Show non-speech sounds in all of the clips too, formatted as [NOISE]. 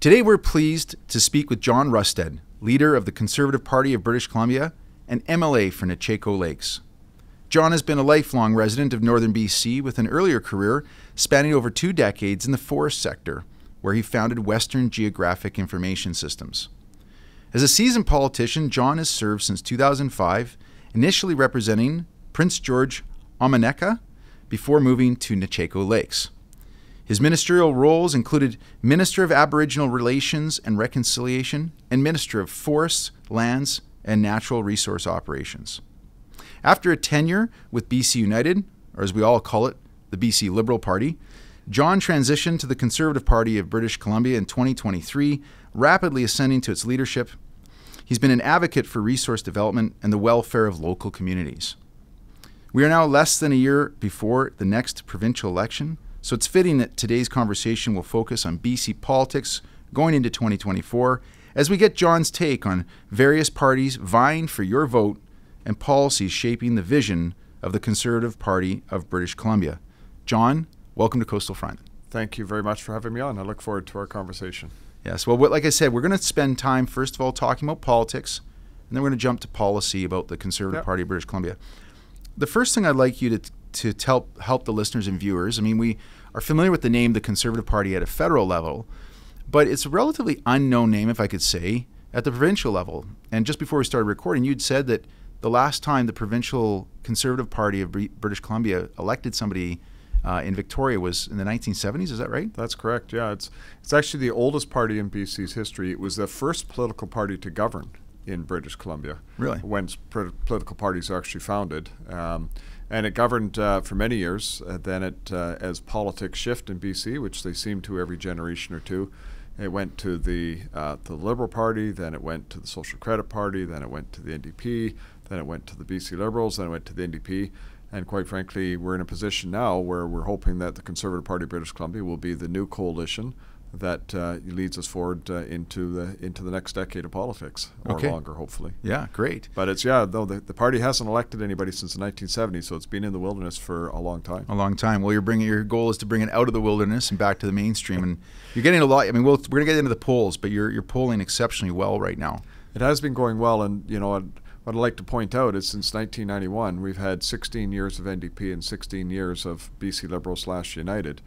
Today, we're pleased to speak with John Rustad, leader of the Conservative Party of British Columbia and MLA for Nechako Lakes. John has been a lifelong resident of northern BC with an earlier career spanning over two decades in the forest sector, where he founded Western Geographic Information Systems. As a seasoned politician, John has served since 2005, initially representing Prince George Omineca before moving to Nechako Lakes. His ministerial roles included Minister of Aboriginal Relations and Reconciliation and Minister of Forests, Lands, and Natural Resource Operations. After a tenure with BC United, or as we all call it, the BC Liberal Party, John transitioned to the Conservative Party of British Columbia in 2023, rapidly ascending to its leadership. He's been an advocate for resource development and the welfare of local communities. We are now less than a year before the next provincial election, so it's fitting that today's conversation will focus on BC politics going into 2024 as we get John's take on various parties vying for your vote and policies shaping the vision of the Conservative Party of British Columbia. John, welcome to Coastal Front. Thank you very much for having me on. I look forward to our conversation. Yes, well, like I said, we're going to spend time, first of all, talking about politics, and then we're going to jump to policy about the Conservative yep. Party of British Columbia. The first thing I'd like you to to help help the listeners and viewers. I mean, we are familiar with the name the Conservative Party at a federal level, but it's a relatively unknown name, if I could say, at the provincial level. And just before we started recording, you'd said that the last time the provincial Conservative Party of British Columbia elected somebody uh, in Victoria was in the 1970s. Is that right? That's correct. Yeah, it's it's actually the oldest party in BC's history. It was the first political party to govern in British Columbia. Really? When political parties are actually founded. Um, and it governed uh, for many years. Uh, then, it, uh, as politics shift in BC, which they seem to every generation or two, it went to the uh, the Liberal Party. Then it went to the Social Credit Party. Then it went to the NDP. Then it went to the BC Liberals. Then it went to the NDP. And quite frankly, we're in a position now where we're hoping that the Conservative Party of British Columbia will be the new coalition that uh, leads us forward uh, into the into the next decade of politics or okay. longer, hopefully. Yeah, great. But it's yeah, though the, the party hasn't elected anybody since the 1970s, so it's been in the wilderness for a long time. A long time. Well, you're bringing your goal is to bring it out of the wilderness and back to the mainstream, and you're getting a lot. I mean, we'll, we're going to get into the polls, but you're you're polling exceptionally well right now. It has been going well, and you know. I'd, what I'd like to point out is since 1991, we've had 16 years of NDP and 16 years of BC Liberal slash United.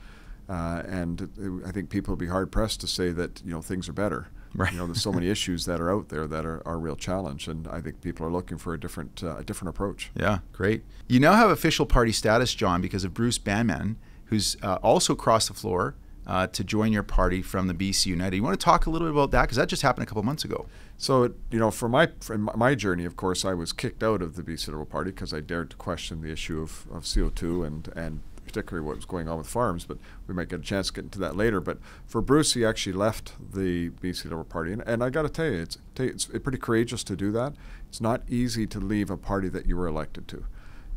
Uh, and I think people will be hard pressed to say that you know things are better. Right. You know, there's so many issues that are out there that are, are a real challenge, and I think people are looking for a different uh, a different approach. Yeah, great. You now have official party status, John, because of Bruce Banman, who's uh, also crossed the floor uh, to join your party from the BC United. You want to talk a little bit about that because that just happened a couple months ago. So you know, for my for my journey, of course, I was kicked out of the BC Liberal Party because I dared to question the issue of, of CO2 and and particularly what was going on with farms, but we might get a chance to get into that later. But for Bruce, he actually left the BC Liberal Party, and, and I got to tell you, it's, it's pretty courageous to do that. It's not easy to leave a party that you were elected to,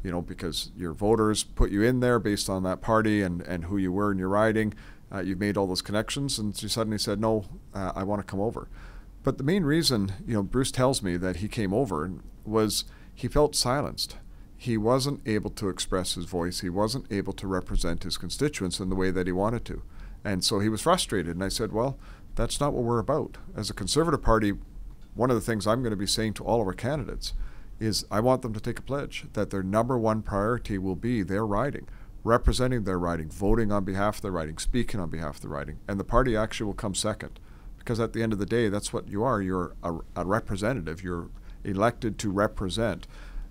you know, because your voters put you in there based on that party and, and who you were in your riding. Uh, you've made all those connections, and you suddenly said, no, uh, I want to come over. But the main reason, you know, Bruce tells me that he came over was he felt silenced he wasn't able to express his voice. He wasn't able to represent his constituents in the way that he wanted to. And so he was frustrated. And I said, well, that's not what we're about. As a Conservative Party, one of the things I'm going to be saying to all of our candidates is I want them to take a pledge that their number one priority will be their riding, representing their riding, voting on behalf of their riding, speaking on behalf of the riding. And the party actually will come second. Because at the end of the day, that's what you are. You're a, a representative. You're elected to represent.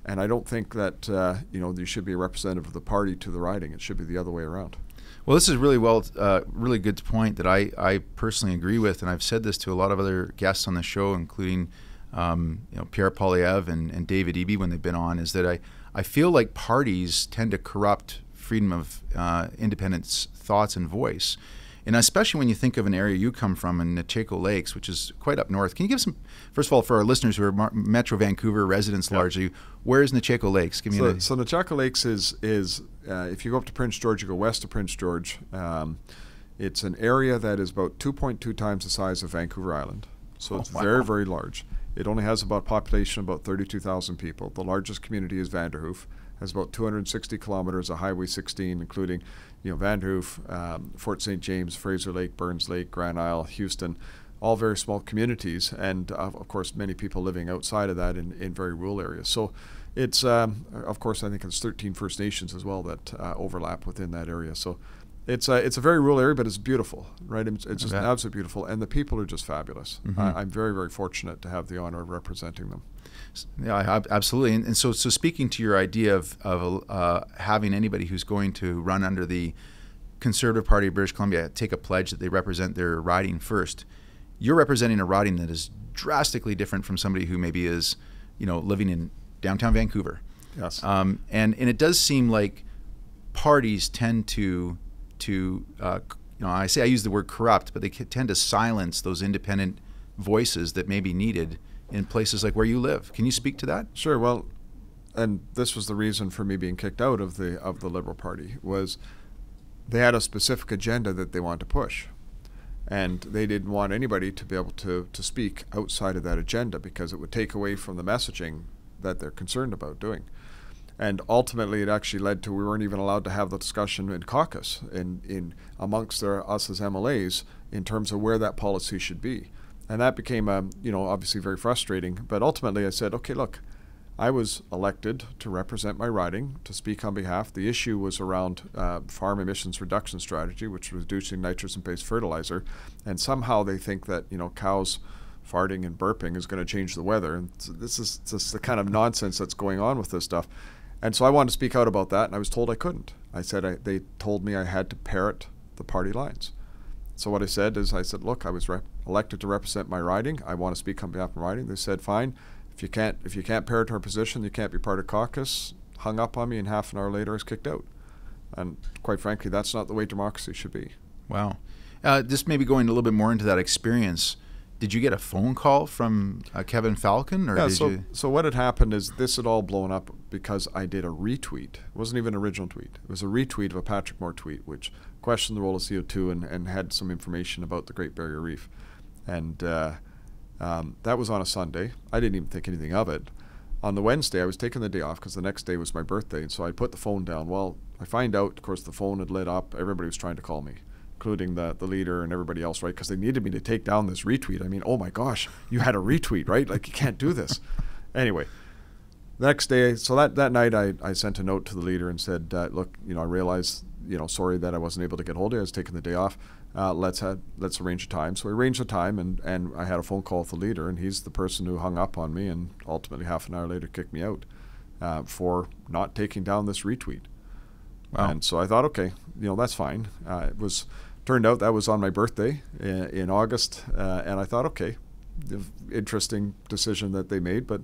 And I don't think that uh, you know you should be a representative of the party to the riding. It should be the other way around. Well, this is really well, uh, really good point that I, I personally agree with, and I've said this to a lot of other guests on the show, including um, you know Pierre Poilievre and, and David Eby when they've been on, is that I, I feel like parties tend to corrupt freedom of uh, independence thoughts and voice and especially when you think of an area you come from in Nechako Lakes, which is quite up north. Can you give some, first of all, for our listeners who are Metro Vancouver residents yep. largely, where is Nechako Lakes? Give me so, so Nechako Lakes is is uh, if you go up to Prince George, you go west of Prince George. Um, it's an area that is about 2.2 times the size of Vancouver Island, so oh, it's wow. very very large. It only has about population about 32,000 people. The largest community is Vanderhoof, has about 260 kilometers of Highway 16, including, you know, Vanderhoof, um, Fort St. James, Fraser Lake, Burns Lake, Granisle, Houston, all very small communities, and uh, of course many people living outside of that in, in very rural areas. So it's, um, of course, I think it's 13 First Nations as well that uh, overlap within that area. So it's a, it's a very rural area, but it's beautiful, right? It's, it's just absolutely beautiful, and the people are just fabulous. Mm-hmm. I, am very, very fortunate to have the honor of representing them. Yeah, absolutely. And, and so, so speaking to your idea of, of uh, having anybody who's going to run under the Conservative Party of British Columbia take a pledge that they represent their riding first, you're representing a riding that is drastically different from somebody who maybe is, you know, living in downtown Vancouver. Yes. Um, and and it does seem like parties tend to to uh, you know I say I use the word corrupt, but they tend to silence those independent voices that may be needed in places like where you live. Can you speak to that? Sure. Well, and this was the reason for me being kicked out of the of the Liberal Party was they had a specific agenda that they wanted to push. And they didn't want anybody to be able to, to speak outside of that agenda because it would take away from the messaging that they're concerned about doing. And ultimately, it actually led to we weren't even allowed to have the discussion in caucus in, in amongst us as MLAs in terms of where that policy should be. And that became, um, you know, obviously very frustrating. But ultimately, I said, okay, look, I was elected to represent my riding, to speak on behalf. The issue was around uh, farm emissions reduction strategy, which was reducing nitrogen-based fertilizer, and somehow they think that you know cows farting and burping is going to change the weather. And this is just the kind of nonsense that's going on with this stuff. And so I wanted to speak out about that, and I was told I couldn't. I said I, they told me I had to parrot the party lines. So what I said is I said, look, I was elected to represent my riding. I want to speak on behalf of my riding. They said, fine if you can't if you can't parrot our position, you can't be part of caucus. Hung up on me, and half an hour later, I was kicked out. And quite frankly, that's not the way democracy should be. Wow. Uh, just maybe going a little bit more into that experience. Did you get a phone call from uh, Kevin Falcon, or yeah, did so, you? So what had happened is this had all blown up because I did a retweet. It wasn't even an original tweet. It was a retweet of a Patrick Moore tweet, which questioned the role of CO2 and, and had some information about the Great Barrier Reef. And uh, um, that was on a Sunday. I didn't even think anything of it. On the Wednesday, I was taking the day off because the next day was my birthday, and so I put the phone down. Well, I find out, of course, the phone had lit up. Everybody was trying to call me, including the, the leader and everybody else, right? Because they needed me to take down this retweet. I mean, oh my gosh, you had a retweet, right? Like, you can't do this. [LAUGHS] anyway, the next day, so that, that night, I, I sent a note to the leader and said, uh, look, you know, I realize, you know, sorry that I wasn't able to get hold of you. I was taking the day off uh, let's have, let's arrange a time. So we arranged a time, and, and I had a phone call with the leader, and he's the person who hung up on me, and ultimately half an hour later kicked me out uh, for not taking down this retweet. Wow. And so I thought, okay, you know that's fine. Uh, it was turned out that was on my birthday in, in August, uh, and I thought, okay, interesting decision that they made, but.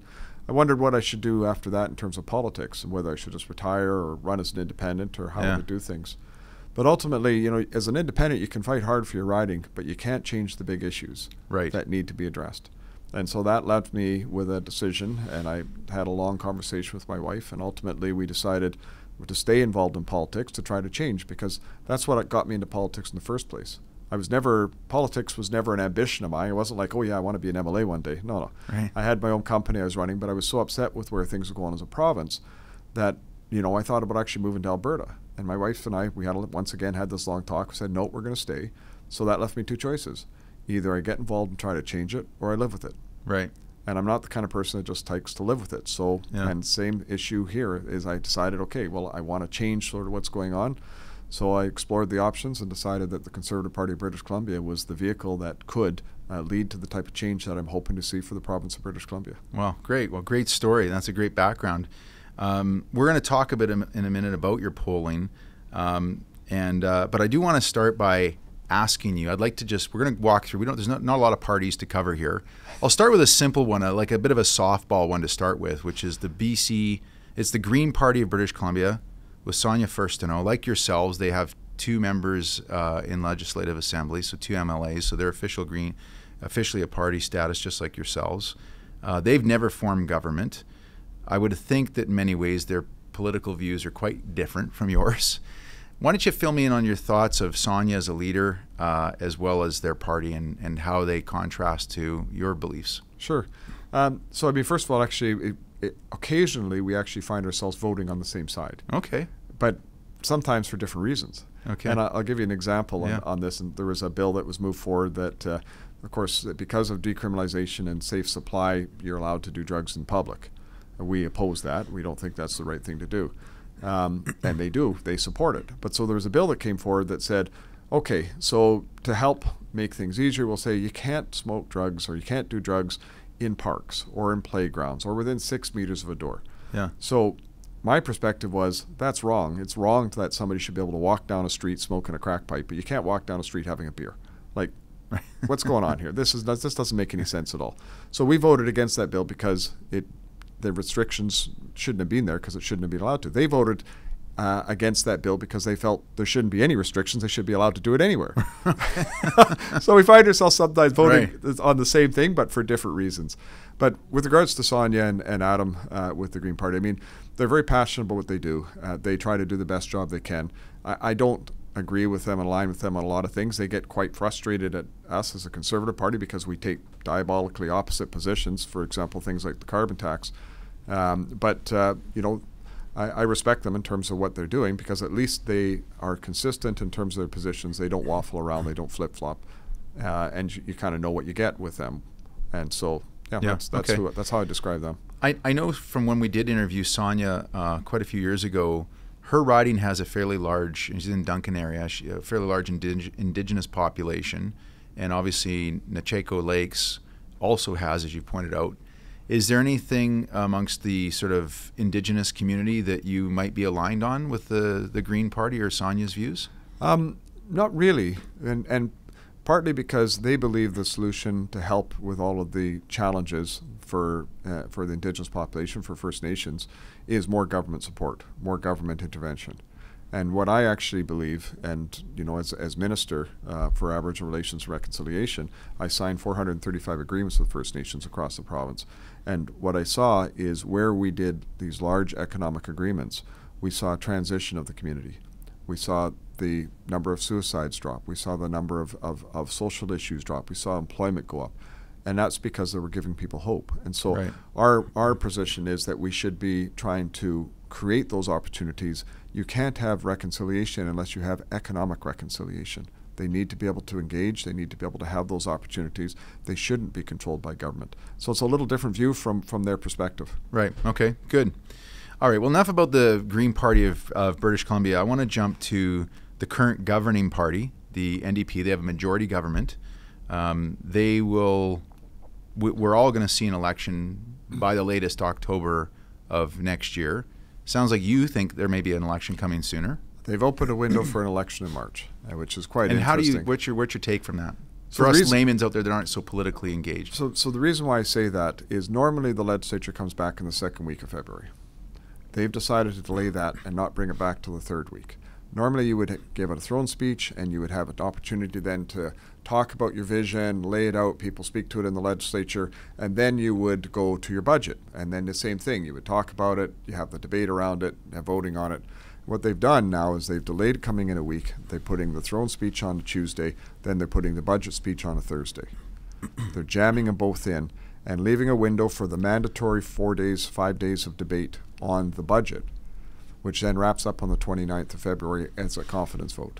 I wondered what I should do after that in terms of politics and whether I should just retire or run as an independent or how yeah. to do things. But ultimately, you know, as an independent, you can fight hard for your riding, but you can't change the big issues right. that need to be addressed. And so that left me with a decision, and I had a long conversation with my wife, and ultimately we decided to stay involved in politics to try to change because that's what got me into politics in the first place. I was never politics was never an ambition of mine. It wasn't like, oh yeah, I want to be an MLA one day. No, no. Right. I had my own company I was running, but I was so upset with where things were going as a province that you know I thought about actually moving to Alberta. And my wife and I, we had once again had this long talk. We said, no, we're going to stay. So that left me two choices: either I get involved and try to change it, or I live with it. Right. And I'm not the kind of person that just takes to live with it. So, yeah. and same issue here is I decided, okay, well, I want to change sort of what's going on. So I explored the options and decided that the Conservative Party of British Columbia was the vehicle that could uh, lead to the type of change that I'm hoping to see for the province of British Columbia. Well, great. Well, great story. That's a great background. Um, we're going to talk a bit in, in, a minute about your polling, um, and uh, but I do want to start by asking you. I'd like to just we're going to walk through. We don't. There's not, not a lot of parties to cover here. I'll start with a simple one, uh, like a bit of a softball one to start with, which is the BC. It's the Green Party of British Columbia with Sonia Furstenau. Like yourselves, they have two members uh, in Legislative Assembly, so two MLAs. So they're official Green, officially a party status, just like yourselves. Uh, they've never formed government. I would think that in many ways their political views are quite different from yours. Why don't you fill me in on your thoughts of Sonia as a leader, uh, as well as their party, and, and how they contrast to your beliefs? Sure. Um, so, I mean, first of all, actually, it, occasionally we actually find ourselves voting on the same side. Okay. But sometimes for different reasons. Okay. And I, will give you an example yeah. on, on, this. And there was a bill that was moved forward that, uh, of course, because of decriminalization and safe supply, you're allowed to do drugs in public. We oppose that. We don't think that's the right thing to do. Um, and they do. They support it. But so there was a bill that came forward that said, okay, so to help make things easier, we'll say you can't smoke drugs or you can't do drugs in parks or in playgrounds or within six meters of a door. Yeah. So my perspective was that's wrong. It's wrong that somebody should be able to walk down a street smoking a crack pipe, but you can't walk down a street having a beer. Like, [LAUGHS] what's going on here? This is this doesn't make any sense at all. So we voted against that bill because it the restrictions shouldn't have been there because it shouldn't have been allowed to. They voted uh, against that bill because they felt there shouldn't be any restrictions. They should be allowed to do it anywhere. [LAUGHS] so we find ourselves sometimes voting right. on the same thing, but for different reasons. But with regards to Sonia and, and Adam uh, with the Green Party, I mean, they're very passionate about what they do. Uh, they try to do the best job they can. I, I, don't agree with them and align with them on a lot of things. They get quite frustrated at us as a Conservative Party because we take diabolically opposite positions. For example, things like the carbon tax. Um, but uh, you know, I, I, respect them in terms of what they're doing because at least they are consistent in terms of their positions. They don't waffle around. They don't flip flop, uh, and you, you kind of know what you get with them. And so, yeah, yeah that's that's, okay. who, that's how I describe them. I, I know from when we did interview Sonia uh, quite a few years ago, her riding has a fairly large. She's in Duncan area. She, a fairly large indig- indigenous population, and obviously Nechako Lakes also has, as you pointed out, is there anything amongst the sort of indigenous community that you might be aligned on with the, the Green Party or Sonia's views? Um, not really, and and partly because they believe the solution to help with all of the challenges for uh, for the indigenous population, for First Nations, is more government support, more government intervention. And what I actually believe, and you know, as, as minister uh, for Aboriginal Relations and Reconciliation, I signed 435 agreements with First Nations across the province. And what I saw is where we did these large economic agreements, we saw a transition of the community. We saw the number of suicides drop. We saw the number of, of, of social issues drop. We saw employment go up. And that's because they were giving people hope. And so right. our, our position is that we should be trying to create those opportunities. You can't have reconciliation unless you have economic reconciliation. They need to be able to engage. They need to be able to have those opportunities. They shouldn't be controlled by government. So it's a little different view from, from their perspective. Right. Okay. Good. All right. Well, enough about the Green Party of, of British Columbia. I want to jump to the current governing party, the NDP. They have a majority government. Um, they will. We're all going to see an election by the latest October of next year. Sounds like you think there may be an election coming sooner. They've opened a window for an election in March, uh, which is quite interesting. and how do you? What's your what's your take from that? So for us reason, laymen's out there that aren't so politically engaged. So, so the reason why I say that is normally the legislature comes back in the second week of February. They've decided to delay that and not bring it back to the third week. Normally, you would give a throne speech and you would have an opportunity then to talk about your vision, lay it out, people speak to it in the legislature, and then you would go to your budget. And then the same thing, you would talk about it, you have the debate around it, have voting on it. What they've done now is they've delayed coming in a week. They're putting the throne speech on a Tuesday, then they're putting the budget speech on a Thursday. [CLEARS THROAT] they're jamming them both in and leaving a window for the mandatory four days, five days of debate on the budget, which then wraps up on the 29th of February as a confidence vote.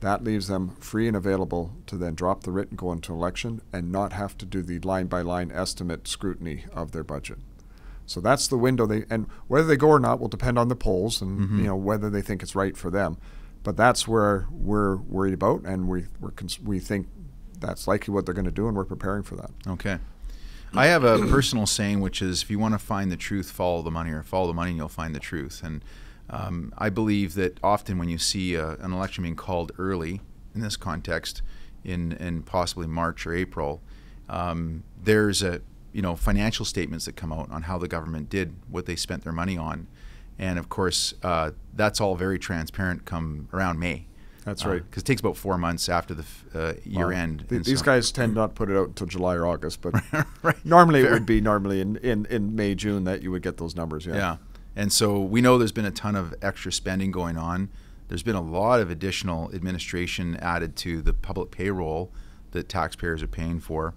That leaves them free and available to then drop the writ and go into election and not have to do the line by line estimate scrutiny of their budget. So that's the window they and whether they go or not will depend on the polls and mm-hmm. you know whether they think it's right for them. But that's where we're worried about, and we we're cons- we think that's likely what they're going to do, and we're preparing for that. Okay. I have a personal saying, which is, if you want to find the truth, follow the money, or follow the money, and you'll find the truth. And um, I believe that often when you see a, an election being called early in this context, in, in possibly March or April, um, there's a you know financial statements that come out on how the government did what they spent their money on, and of course uh, that's all very transparent come around May. That's right. Because uh, it takes about four months after the uh, year well, end. Th- these so. guys tend not to put it out until July or August, but [LAUGHS] right. normally Fair. it would be normally in, in, in May, June that you would get those numbers. Yeah. Yeah. And so we know there's been a ton of extra spending going on. There's been a lot of additional administration added to the public payroll that taxpayers are paying for.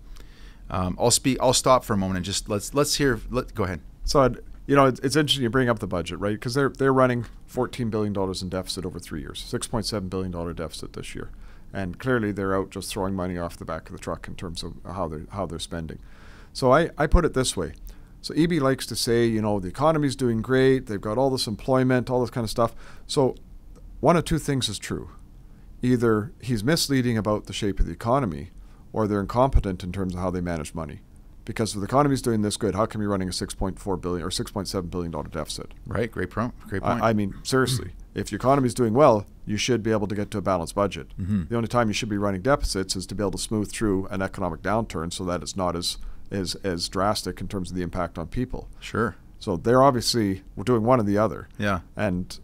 Um, I'll speak. I'll stop for a moment and just let's let's hear. Let go ahead. So, I'd, you know, it's, it's interesting you bring up the budget, right? Because they're they're running fourteen billion dollars in deficit over three years, six point seven billion dollar deficit this year, and clearly they're out just throwing money off the back of the truck in terms of how they're how they're spending. So I, I put it this way. So Eby likes to say, you know, the economy's doing great, they've got all this employment, all this kind of stuff. So one of two things is true. Either he's misleading about the shape of the economy, or they're incompetent in terms of how they manage money. Because if the economy is doing this good, how can you be running a 6.4 billion or 6.7 billion dollar deficit? Right. Great, pro- great point. I, I mean, seriously, [CLEARS THROAT] if your economy is doing well, you should be able to get to a balanced budget. Mm-hmm. The only time you should be running deficits is to be able to smooth through an economic downturn so that it's not as as, as drastic in terms of the impact on people. Sure. So they're obviously we're doing one or the other. Yeah. And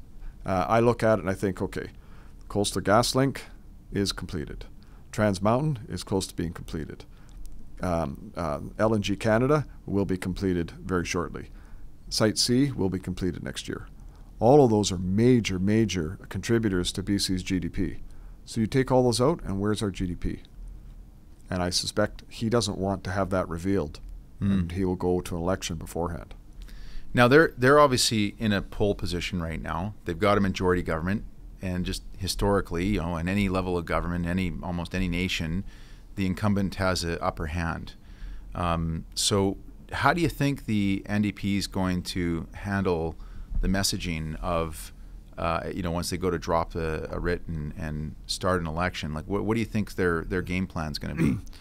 uh, I look at it and I think, okay, Coastal GasLink is completed. Trans Mountain is close to being completed. Um, uh, LNG Canada will be completed very shortly. Site C will be completed next year. All of those are major, major contributors to BC's GDP. So you take all those out, and where's our GDP? And I suspect he doesn't want to have that revealed, Mm. and he will go to an election beforehand. Now they're they're obviously in a pole position right now. They've got a majority government, and just historically, you know, in any level of government, any almost any nation, the incumbent has an upper hand. Um, so, how do you think the NDP is going to handle the messaging of, uh, you know, once they go to drop a, a writ and, and start an election? Like, what, what do you think their their game plan is going to be? [CLEARS THROAT]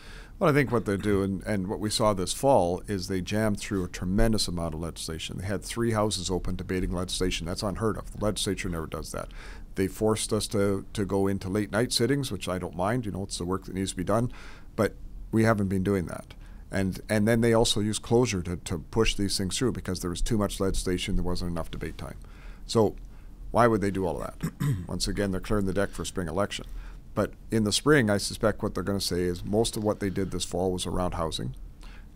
Well, I think what they do, and, and what we saw this fall, is they jammed through a tremendous amount of legislation. They had three houses open debating legislation. That's unheard of. The legislature never does that. They forced us to, to go into late night sittings, which I don't mind. You know, it's the work that needs to be done. But we haven't been doing that. And, and then they also used closure to, to push these things through because there was too much legislation, there wasn't enough debate time. So, why would they do all of that? [CLEARS THROAT] Once again, they're clearing the deck for spring election. But in the spring, I suspect what they're going to say is most of what they did this fall was around housing.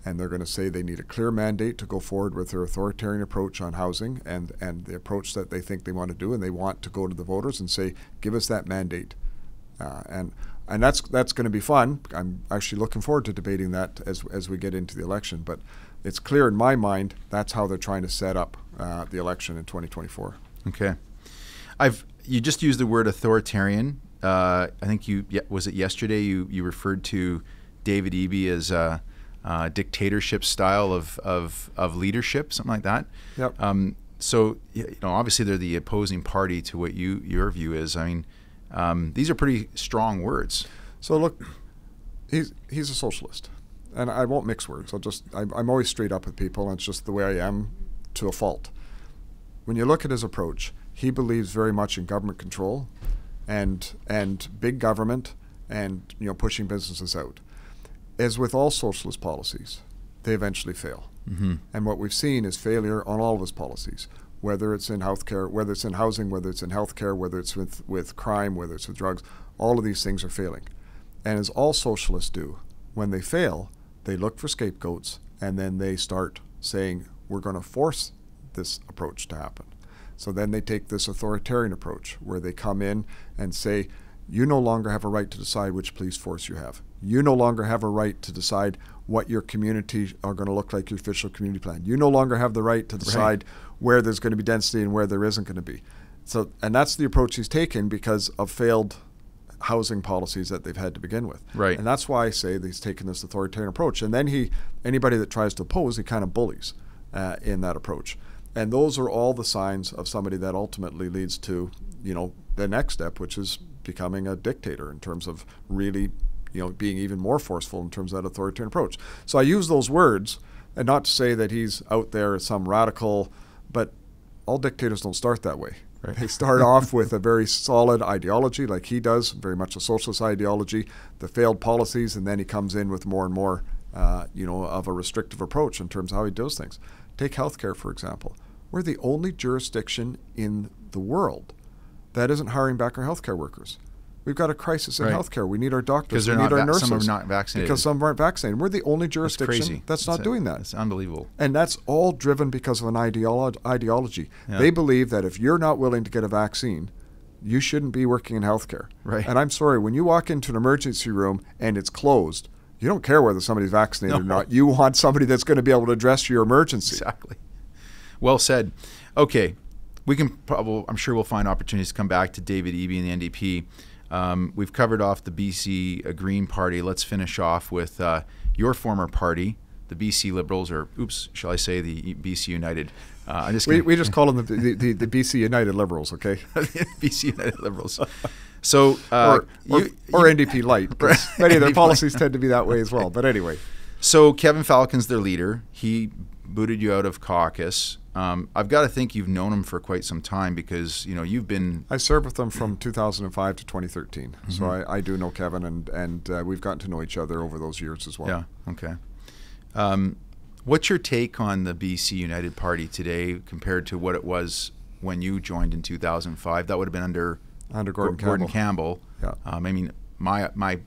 And they're going to say they need a clear mandate to go forward with their authoritarian approach on housing and, and the approach that they think they want to do. And they want to go to the voters and say, give us that mandate. Uh, and and that's that's going to be fun. I'm actually looking forward to debating that as, as we get into the election. But it's clear in my mind that's how they're trying to set up uh, the election in 2024. Okay, I've you just used the word authoritarian. Uh, I think you was it yesterday you you referred to David Eby as a dictatorship style of, of of leadership, something like that. Yep. Um, so you know, obviously they're the opposing party to what you your view is. I mean, um, these are pretty strong words. So look, he's he's a socialist, and I won't mix words. I'll just I'm, I'm always straight up with people, and it's just the way I am, to a fault. When you look at his approach, he believes very much in government control, and and big government, and you know pushing businesses out. As with all socialist policies, they eventually fail. Mm-hmm. And what we've seen is failure on all of his policies, whether it's in healthcare, whether it's in housing, whether it's in healthcare, whether it's with, with crime, whether it's with drugs. All of these things are failing. And as all socialists do, when they fail, they look for scapegoats and then they start saying, we're going to force this approach to happen. So then they take this authoritarian approach where they come in and say, you no longer have a right to decide which police force you have. You no longer have a right to decide what your community are going to look like, your official community plan. You no longer have the right to decide right. where there's going to be density and where there isn't going to be. So, and that's the approach he's taken because of failed housing policies that they've had to begin with. Right. And that's why I say that he's taken this authoritarian approach. And then he, anybody that tries to oppose, he kind of bullies uh, in that approach. And those are all the signs of somebody that ultimately leads to, you know, the next step, which is becoming a dictator in terms of really, you know, being even more forceful in terms of that authoritarian approach. So I use those words, and not to say that he's out there as some radical, but all dictators don't start that way. Right. They start [LAUGHS] off with a very solid ideology, like he does, very much a socialist ideology, the failed policies, and then he comes in with more and more, uh, you know, of a restrictive approach in terms of how he does things. Take healthcare, for example. We're the only jurisdiction in the world that isn't hiring back our healthcare workers. We've got a crisis in right. healthcare. We need our doctors. We need our va- nurses. Some are not vaccinated. Because some aren't vaccinated. We're the only that's, jurisdiction crazy. that's, not doing that. It's unbelievable. And that's all driven because of an ideolo- ideology. Yeah. They believe that if you're not willing to get a vaccine, you shouldn't be working in healthcare. Right. And I'm sorry, when you walk into an emergency room and it's closed, you don't care whether somebody's vaccinated or not. You want somebody that's going to be able to address your emergency. Exactly. Well said. Okay, we can probably. I'm sure we'll find opportunities to come back to David Eby and the NDP. Um, we've covered off the BC Green Party. Let's finish off with uh, your former party, the BC Liberals, or oops, shall I say the BC United? Uh, just we, we just call them the, the, the, the BC United Liberals, okay? [LAUGHS] BC United Liberals. So uh, or, or, you, or you, NDP Light. Many of their [LAUGHS] policies tend to be that way as well. But anyway. So Kevin Falcon's their leader. He booted you out of caucus. Um, I've got to think you've known him for quite some time because you know you've been. I served with him from 2005 to 2013, mm-hmm. so I, I, do know Kevin, and and uh, we've gotten to know each other over those years as well. Yeah. Okay. Um, what's your take on the BC United Party today compared to what it was when you joined in 2005? That would have been under under Gordon, Gordon Campbell. Campbell. Yeah. Um, I mean, my my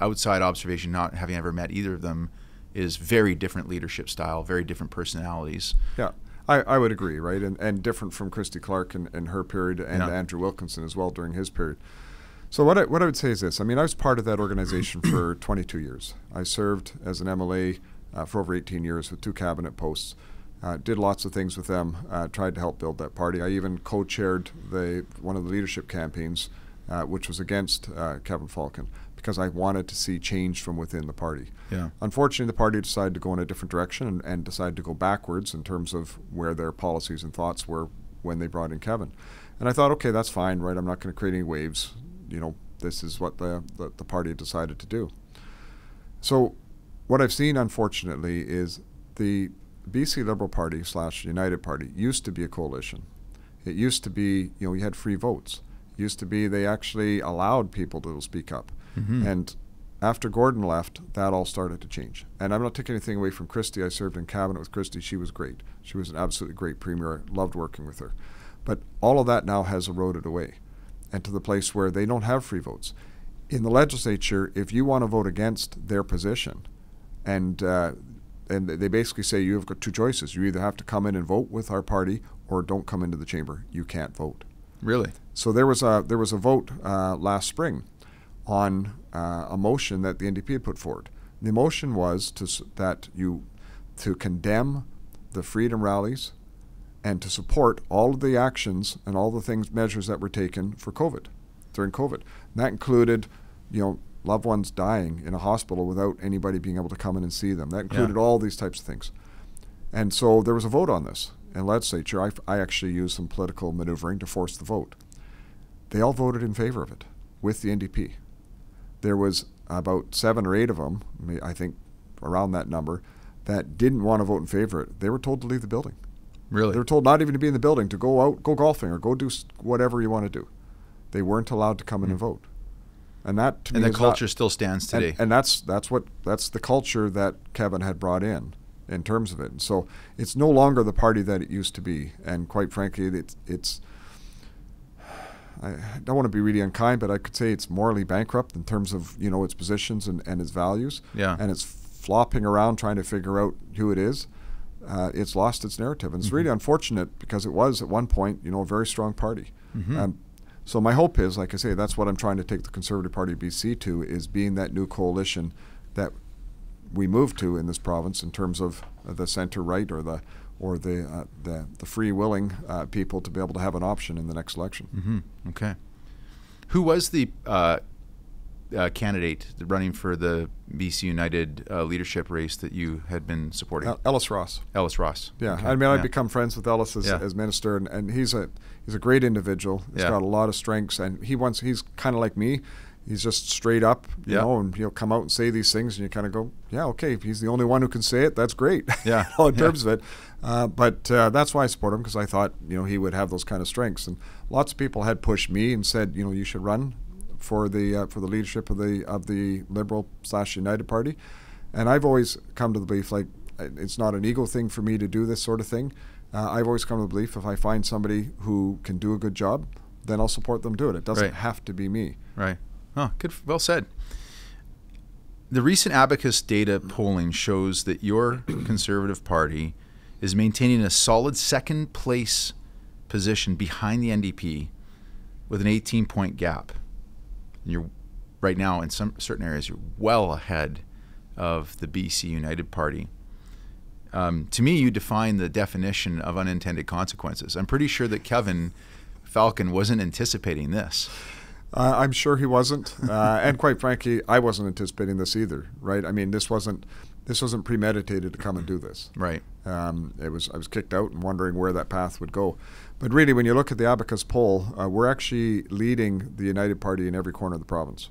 outside observation, not having ever met either of them, is very different leadership style, very different personalities. Yeah. I, I would agree, right? And, and different from Christy Clark and, and her period and yeah. Andrew Wilkinson as well during his period. So what I, what I would say is this. I mean, I was part of that organization for [CLEARS THROAT] 22 years. I served as an MLA uh, for over 18 years with two cabinet posts. Uh, did lots of things with them. Uh, tried to help build that party. I even co-chaired the one of the leadership campaigns, uh, which was against uh, Kevin Falcon because I wanted to see change from within the party. Yeah. Unfortunately, the party decided to go in a different direction and, and decided to go backwards in terms of where their policies and thoughts were when they brought in Kevin. And I thought, okay, that's fine, right? I'm not going to create any waves. You know, this is what the, the, the party decided to do. So, what I've seen, unfortunately, is the BC Liberal Party slash United Party used to be a coalition. It used to be, you know, you had free votes. It used to be they actually allowed people to speak up. Mm-hmm. And after Gordon left, that all started to change. And I'm not taking anything away from Christy. I served in cabinet with Christy. She was great. She was an absolutely great premier. I loved working with her. But all of that now has eroded away and to the place where they don't have free votes. In the legislature, if you want to vote against their position, and uh, and they basically say you have got two choices. You either have to come in and vote with our party, or don't come into the chamber. You can't vote. Really? So there was a there was a vote uh, last spring on uh, a motion that the NDP had put forward. The motion was to that you to condemn the freedom rallies and to support all of the actions and all the things measures that were taken for COVID during COVID. And that included, you know, loved ones dying in a hospital without anybody being able to come in and see them. That included yeah. all these types of things. And so there was a vote on this in legislature. I, I actually used some political maneuvering to force the vote. They all voted in favor of it with the NDP there was about seven or eight of them, I think around that number, that didn't want to vote in favor of it. They were told to leave the building. Really? They were told not even to be in the building, to go out, go golfing, or go do whatever you want to do. They weren't allowed to come in and hmm. vote. And that to and me, the culture not, still stands today. And, and, that's that's what that's the culture that Kevin had brought in, in terms of it. And so it's no longer the party that it used to be. And quite frankly, it's it's I don't want to be really unkind, but I could say it's morally bankrupt in terms of you know its positions and, and its values. Yeah. And it's flopping around trying to figure out who it is. Uh, it's lost its narrative, and it's mm-hmm. really unfortunate because it was at one point you know a very strong party. Mm-hmm. Um, so my hope is, like I say, that's what I'm trying to take the Conservative Party of BC to is being that new coalition that we move to in this province in terms of the centre right or the or the uh, the, the free willing uh, people to be able to have an option in the next election. Mm-hmm. Okay. Who was the uh, uh candidate running for the BC United uh, leadership race that you had been supporting? Ellis Ross. Ellis Ross. Yeah, okay. I mean, I've become friends with Ellis as, yeah. as minister, and, and, he's a he's a great individual. He's yeah. got a lot of strengths, and he wants he's kind of like me he's just straight up, you yeah. know, and he'll come out and say these things, and you kind of go, yeah, okay, if he's the only one who can say it, that's great. [LAUGHS] Yeah, you know, in terms of it. Uh, but uh, that's why I support him because I thought, you know, he would have those kind of strengths. And lots of people had pushed me and said, you know, you should run for the uh, for the leadership of the of the Liberal slash United Party. And I've always come to the belief, like, it's not an ego thing for me to do this sort of thing. Uh, I've always come to the belief if I find somebody who can do a good job, then I'll support them do it. It doesn't right. have to be me. Right. Oh, good. Well said. The recent Abacus data polling shows that your Conservative Party is maintaining a solid second place position behind the NDP with an 18 point gap. And you're right now in some certain areas you're well ahead of the BC United Party. um, to me, you define the definition of unintended consequences. I'm pretty sure that Kevin Falcon wasn't anticipating this. Uh, I'm sure he wasn't, uh, and quite frankly, I wasn't anticipating this either. Right? I mean, this wasn't this wasn't premeditated to come and do this. Right. Um, it was I was kicked out and wondering where that path would go. But really, when you look at the Abacus poll, uh, we're actually leading the United Party in every corner of the province,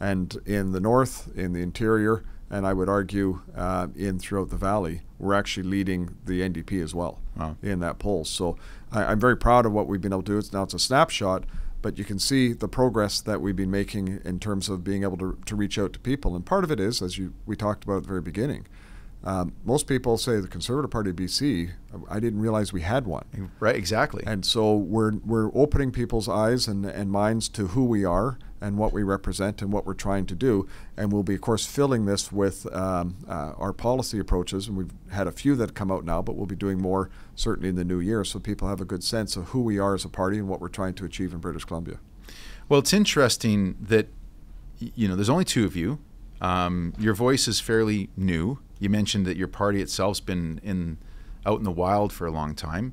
and in the north, in the interior, and I would argue uh, in throughout the valley, we're actually leading the NDP as well wow. in that poll. So I, am very proud of what we've been able to do. It's now it's a snapshot, but you can see the progress that we've been making in terms of being able to, to reach out to people. And part of it is, as you we talked about at the very beginning, um, most people say the Conservative Party of BC. I didn't realize we had one. Right, exactly. And so we're we're opening people's eyes and, and minds to who we are and what we represent and what we're trying to do. And we'll be, of course, filling this with um, uh, our policy approaches. And we've had a few that come out now, but we'll be doing more certainly in the new year, so people have a good sense of who we are as a party and what we're trying to achieve in British Columbia. Well, it's interesting that you know there's only two of you. Um, your voice is fairly new you mentioned that your party itself's been in out in the wild for a long time.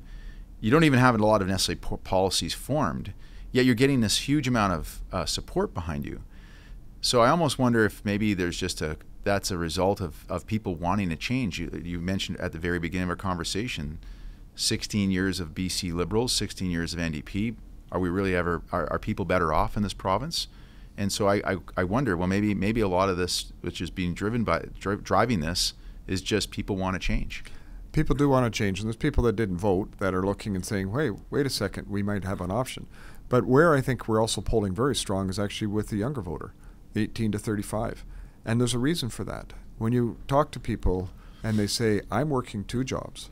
You don't even have a lot of necessary policies formed, yet you're getting this huge amount of uh, support behind you. So I almost wonder if maybe there's just a that's a result of, of people wanting to change. You, you mentioned at the very beginning of our conversation, 16 years of BC Liberals, 16 years of NDP. Are we really ever are, are people better off in this province? And so I, I, I, wonder, well, maybe maybe a lot of this, which is being driven by dri- driving this, is just people want to change. People do want to change, and there's people that didn't vote that are looking and saying, "Wait, wait a second, we might have an option." But where I think we're also polling very strong is actually with the younger voter, 18 to 35, and there's a reason for that. When you talk to people and they say, "I'm working two jobs,"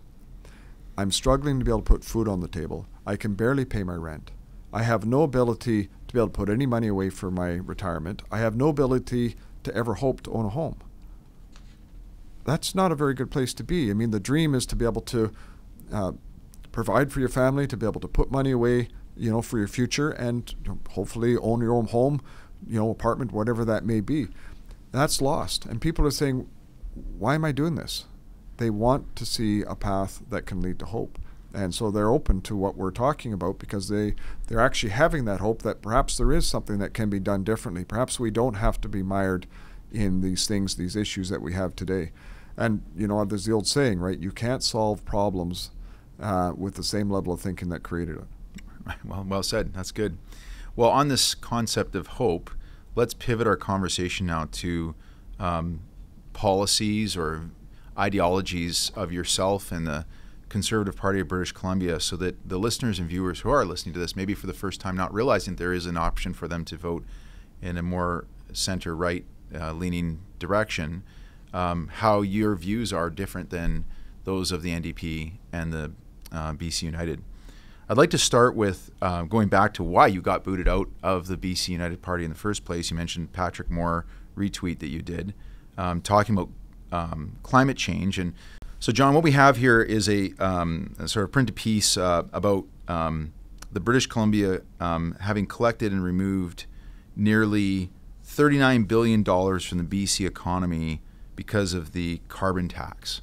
I'm struggling to be able to put food on the table. I can barely pay my rent. I have no ability to be able to put any money away for my retirement. I have no ability to ever hope to own a home. That's not a very good place to be. I mean, the dream is to be able to uh, provide for your family, to be able to put money away, you know, for your future, and hopefully own your own home, you know, apartment, whatever that may be. That's lost, and people are saying, "Why am I doing this?" They want to see a path that can lead to hope and so they're open to what we're talking about because they they're actually having that hope that perhaps there is something that can be done differently. Perhaps we don't have to be mired in these things, these issues that we have today. And you know, there's the old saying, right? You can't solve problems uh, with the same level of thinking that created it. [LAUGHS] Well, well said. That's good. Well, on this concept of hope, let's pivot our conversation now to um, policies or ideologies of yourself and the Conservative Party of British Columbia so that the listeners and viewers who are listening to this, maybe for the first time, not realizing there is an option for them to vote in a more center right uh, leaning direction, um, how your views are different than those of the NDP and the uh, BC United. I'd like to start with uh, going back to why you got booted out of the BC United Party in the first place. You mentioned Patrick Moore retweet that you did, um, talking about um, climate change. And so, John, what we have here is a, um, a sort of printed piece uh, about um, the British Columbia um, having collected and removed nearly $39 billion from the BC economy because of the carbon tax.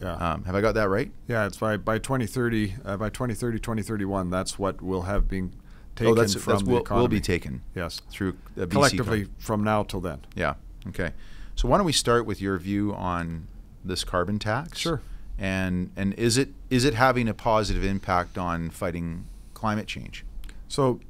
Yeah. Um, have I got that right? Yeah, it's by, by 2030, uh, by 2030, 2031, that's what will have been taken oh, that's, from that's the will, economy. will be taken. Yes. Through the BC Collectively from now till then. Yeah. Okay. So why don't we start with your view on this carbon tax? Sure. And and is it is it having a positive impact on fighting climate change? So,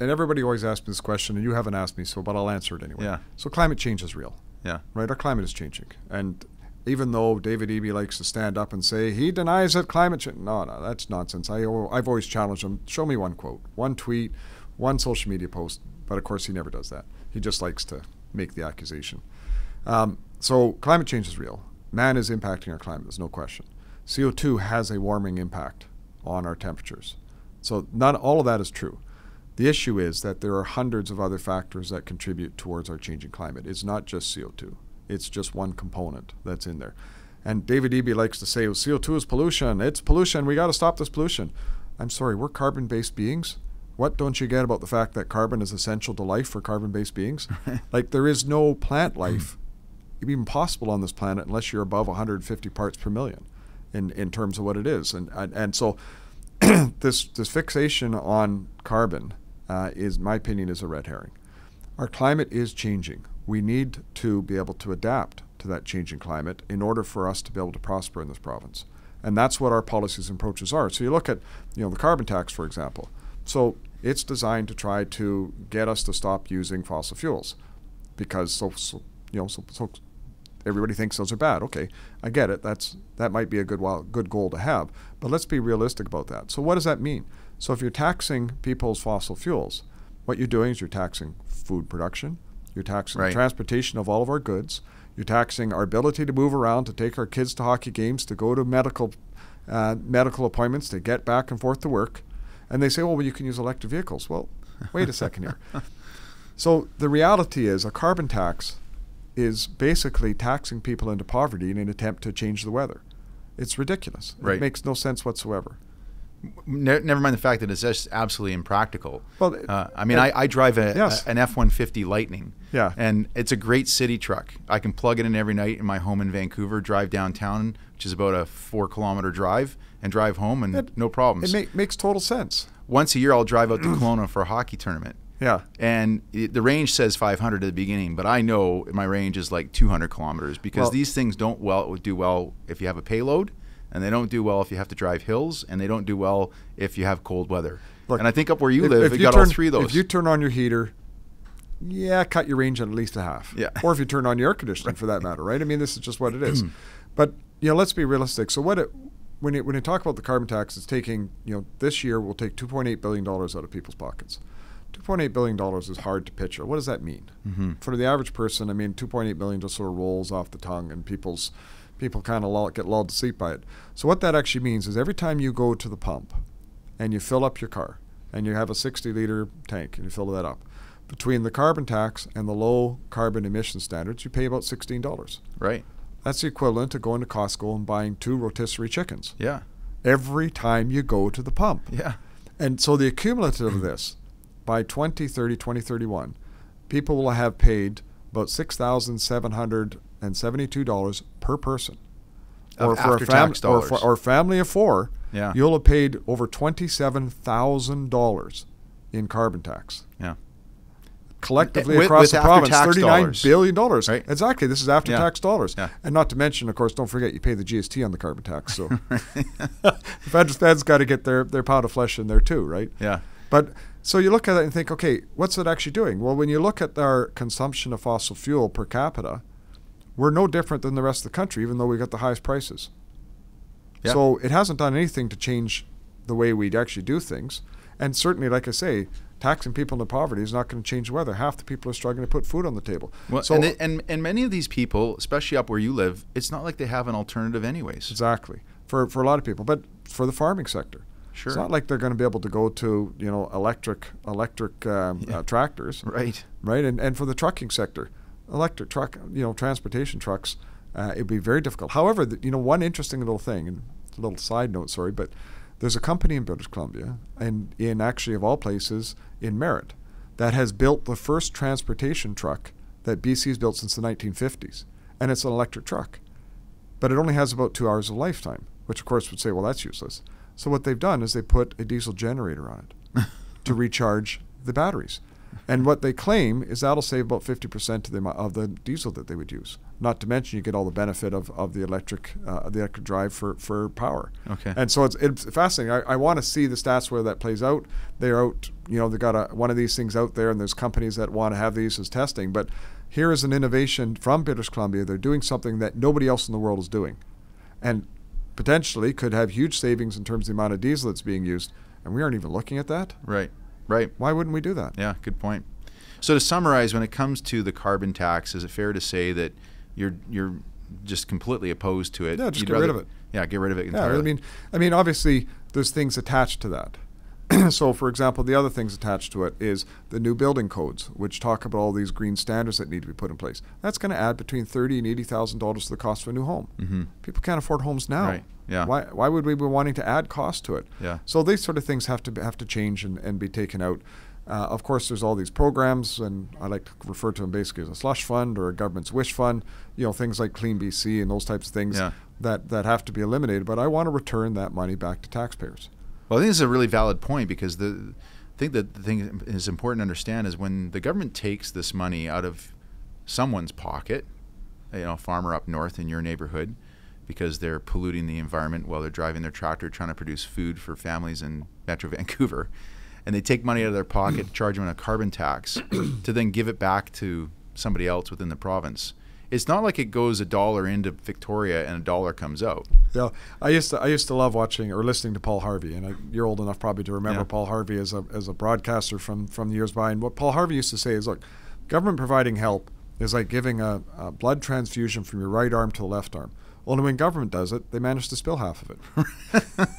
and everybody always asks me this question, and you haven't asked me, so but I'll answer it anyway. Yeah. So climate change is real. Yeah. Right. Our climate is changing, and even though David Eby likes to stand up and say he denies that climate change, no, no, that's nonsense. I I've always challenged him. Show me one quote, one tweet, one social media post. But of course, he never does that. He just likes to make the accusation. Um, so climate change is real man is impacting our climate, there's no question. CO2 has a warming impact on our temperatures. So not all of that is true. The issue is that there are hundreds of other factors that contribute towards our changing climate. It's not just CO2. It's just one component that's in there. And David Eby likes to say, well, CO2 is pollution. It's pollution. We got to stop this pollution. I'm sorry, we're carbon based beings. What don't you get about the fact that carbon is essential to life for carbon based beings? [LAUGHS] like, there is no plant life even possible on this planet unless you're above 150 parts per million in, in terms of what it is. And, and, and so [CLEARS THROAT] this, this fixation on carbon uh, is, my opinion, is a red herring. Our climate is changing. We need to be able to adapt to that changing climate in order for us to be able to prosper in this province. And that's what our policies and approaches are. So you look at, you know, the carbon tax, for example. So it's designed to try to get us to stop using fossil fuels because so, so you know so, so everybody thinks those are bad. Okay, I get it. That's that might be a good while, good goal to have, but let's be realistic about that. So what does that mean? So if you're taxing people's fossil fuels, what you're doing is you're taxing food production, you're taxing Right. the transportation of all of our goods, you're taxing our ability to move around, to take our kids to hockey games, to go to medical uh, medical appointments, to get back and forth to work. And they say, well, well, you can use electric vehicles. Well, wait a second here. [LAUGHS] So the reality is a carbon tax is basically taxing people into poverty in an attempt to change the weather. It's ridiculous. Right. It makes no sense whatsoever. Ne- never mind the fact that it's just absolutely impractical. Well, uh, I mean, I, I drive a, Yes. a- an F one fifty Lightning. Yeah. and it's a great city truck. I can plug it in every night in my home in Vancouver, drive downtown, which is about a four kilometer drive, and drive home, and It- no problems. It ma- makes total sense. Once a year, I'll drive out to Kelowna for a hockey tournament. Yeah. And it, the range says 500 at the beginning, but I know my range is like 200 kilometers because Well- these things don't well do well if you have a payload, and they don't do well if you have to drive hills, and they don't do well if you have cold weather. Look, and I think up where you if- live, if you got turn, all three of those. If you turn on your heater, yeah, cut your range at least a half. Yeah. Or if you turn on your air conditioning, for that matter, right? I mean, this is just what it is. [CLEARS THROAT] but you know, let's be realistic. So what it when you when you talk about the carbon tax, it's taking you know this year we'll take 2.8 billion dollars out of people's pockets. 2.8 billion dollars is hard to picture. What does that mean Mhm. for the average person? I mean, 2.8 billion just sort of rolls off the tongue, and people's people kind of lull, get lulled to sleep by it. So what that actually means is every time you go to the pump and you fill up your car and you have a 60 liter tank and you fill that up, between the carbon tax and the low carbon emission standards, you pay about $16. right? That's the equivalent to going to Costco and buying two rotisserie chickens Yeah, every time you go to the pump. yeah, And so the accumulative of this, by 2030, 2031, people will have paid about $6,772 per person. Of for a after-tax or, for, dollars. or family of four, Yeah. you'll have paid over $27,000 in carbon tax. yeah. Collectively With- across with the province, after-tax thirty-nine dollars. billion dollars. Right. Exactly. This is after Yeah. tax dollars. Yeah. And not to mention, of course, don't forget you pay the GST on the carbon tax. So [LAUGHS] [LAUGHS] the feds, feds got to get their, their pound of flesh in there too, right? Yeah. But so you look at it and think, okay, what's it actually doing? Well, when you look at our consumption of fossil fuel per capita, we're no different than the rest of the country, even though we got the highest prices. Yeah. So it hasn't done anything to change the way we actually do things. And certainly, like I say, taxing people into poverty is not going to change the weather. Half the people are struggling to put food on the table. Well, so and, they, and and many of these people, especially up where you live, it's not like they have an alternative anyways. exactly for for a lot of people, but for the farming sector, Sure. it's not like they're going to be able to go to you know electric electric um, Yeah. uh, tractors. [LAUGHS] Right. right? And and for the trucking sector, electric truck, you know, transportation trucks, uh, it'd be very difficult. However, the, you know, one interesting little thing, and a little side note, sorry, but there's a company in British Columbia, and in actually of all places in Merritt, that has built the first transportation truck that BC's built since the 1950s, and it's an electric truck, but it only has about two hours of lifetime, which of course would say, well, that's useless. So what they've done is they put a diesel generator on it [LAUGHS] to recharge the batteries. And what they claim is that'll save about 50% of the, of the diesel that they would use. Not to mention you get all the benefit of, of the electric uh, the electric drive for, for power. Okay. And so it's, it's fascinating. I, I want to see the stats where that plays out. They're out, you know, they've got a, one of these things out there, and there's companies that want to have these as testing. But here is an innovation from British Columbia. They're doing something that nobody else in the world is doing. And potentially could have huge savings in terms of the amount of diesel that's being used. And we aren't even looking at that. Right. Right. Why wouldn't we do that? Yeah, good point. So to summarize, when it comes to the carbon tax, is it fair to say that you're you're just completely opposed to it? Yeah, just You'd get rid of it. Yeah, get rid of it entirely. Yeah. I mean, I mean, obviously, there's things attached to that. [CLEARS THROAT] so, for example, the other things attached to it is the new building codes, which talk about all these green standards that need to be put in place. That's going to add between thirty and eighty thousand dollars to the cost of a new home. Mhm. People can't afford homes now. Right, yeah. Why? Why would we be wanting to add cost to it? Yeah. So these sort of things have to be, have to change and, and be taken out. Uh, of course, there's all these programs, and I like to refer to them basically as a slush fund or a government's wish fund. You know, things like Clean BC and those types of things Yeah. that that have to be eliminated. But I want to return that money back to taxpayers. Well, I think this is a really valid point because the I think that the thing is important to understand is when the government takes this money out of someone's pocket, you know, a farmer up north in your neighborhood, because they're polluting the environment while they're driving their tractor trying to produce food for families in Metro [LAUGHS] Vancouver, and they take money out of their pocket, [CLEARS THROAT] charge them a carbon tax, [CLEARS THROAT] to then give it back to somebody else within the province. It's not like it goes a dollar into Victoria and a dollar comes out. Yeah, I used to I used to love watching or listening to Paul Harvey, and I, you're old enough probably to remember Yeah. Paul Harvey as a as a broadcaster from from the years by. And what Paul Harvey used to say is, look, government providing help is like giving a, a blood transfusion from your right arm to the left arm. Only when government does it, they manage to spill half of it. [LAUGHS]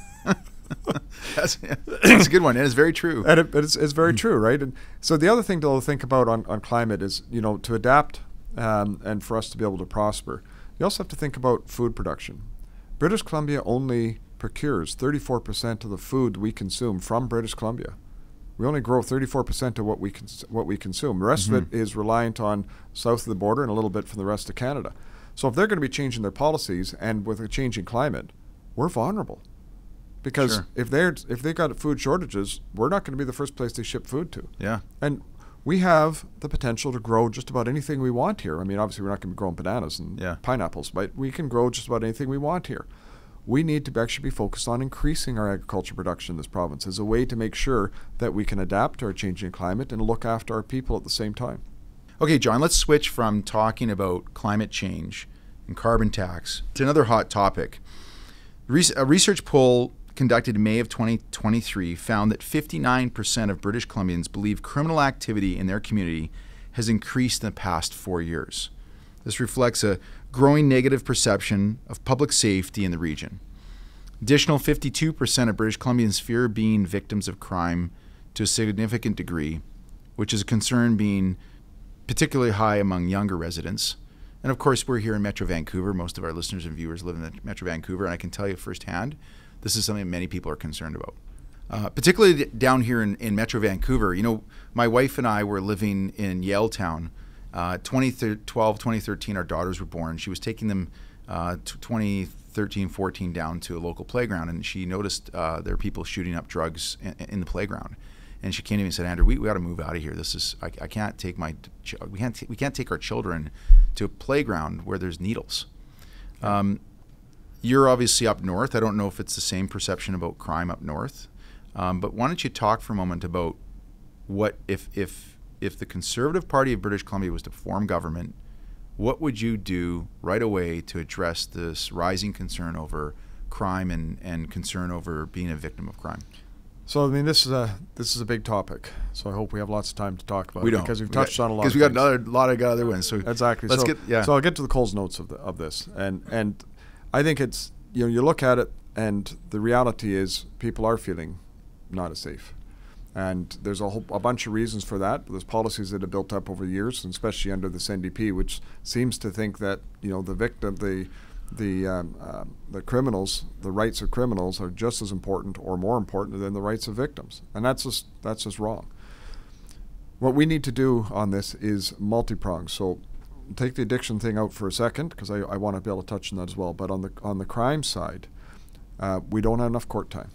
That's, that's a good one, and it's very true. and it, but it's, it's very true, right? And so the other thing to think about on, on climate is, you know, to adapt um, and for us to be able to prosper, you also have to think about food production. British Columbia only procures 34% of the food we consume from British Columbia. We only grow 34% of what we cons- what we consume. The rest of it is reliant on south of the border and a little bit from the rest of Canada. So if they're going to be changing their policies and with a changing climate, we're vulnerable. Because Sure. if they're if they got food shortages, we're not going to be the first place they ship food to. Yeah. And we have the potential to grow just about anything we want here. I mean, obviously, we're not going to be growing bananas and Yeah. pineapples, but we can grow just about anything we want here. We need to actually be focused on increasing our agriculture production in this province as a way to make sure that we can adapt to our changing climate and look after our people at the same time. Okay, John, let's switch from talking about climate change and carbon tax. It's another hot topic. A research poll conducted in May of 2023 found that 59% of British Columbians believe criminal activity in their community has increased in the past four years. This reflects a growing negative perception of public safety in the region. Additional 52% of British Columbians fear being victims of crime to a significant degree, which is a concern being particularly high among younger residents. And of course, we're here in Metro Vancouver. Most of our listeners and viewers live in Metro Vancouver, and I can tell you firsthand, this is something many people are concerned about. Uh, particularly down here in, in Metro Vancouver. You know, my wife and I were living in Yaletown. Uh, 2012, 2013, our daughters were born. She was taking them uh, 2013, 14 down to a local playground, and she noticed uh, there were people shooting up drugs in, in the playground. And she came to me and said, "Andrew, we, we got to move out of here. This is I, I can't take my we can't t- we can't take our children to a playground where there's needles." Um, you're obviously up north. I don't know if it's the same perception about crime up north, um, but why don't you talk for a moment about what if if if the Conservative Party of British Columbia was to form government, what would you do right away to address this rising concern over crime and, and concern over being a victim of crime? So I mean, this is a this is a big topic. So I hope we have lots of time to talk about we it don't because we've We got- touched on a lot. because of we got another lot of other ones. So Exactly. Let's so, get yeah. So I'll get to the Coles notes of the, of this, and and I think it's you know you look at it, and the reality is people are feeling not as safe, and there's a whole a bunch of reasons for that. There's policies that have built up over the years, and especially under this NDP, which seems to think that you know the victim, the the um, um, the criminals, the rights of criminals are just as important or more important than the rights of victims, and that's just that's just wrong. What we need to do on this is multi-pronged. So take the addiction thing out for a second because I, I want to be able to touch on that as well. But on the on the crime side, uh, we don't have enough court time.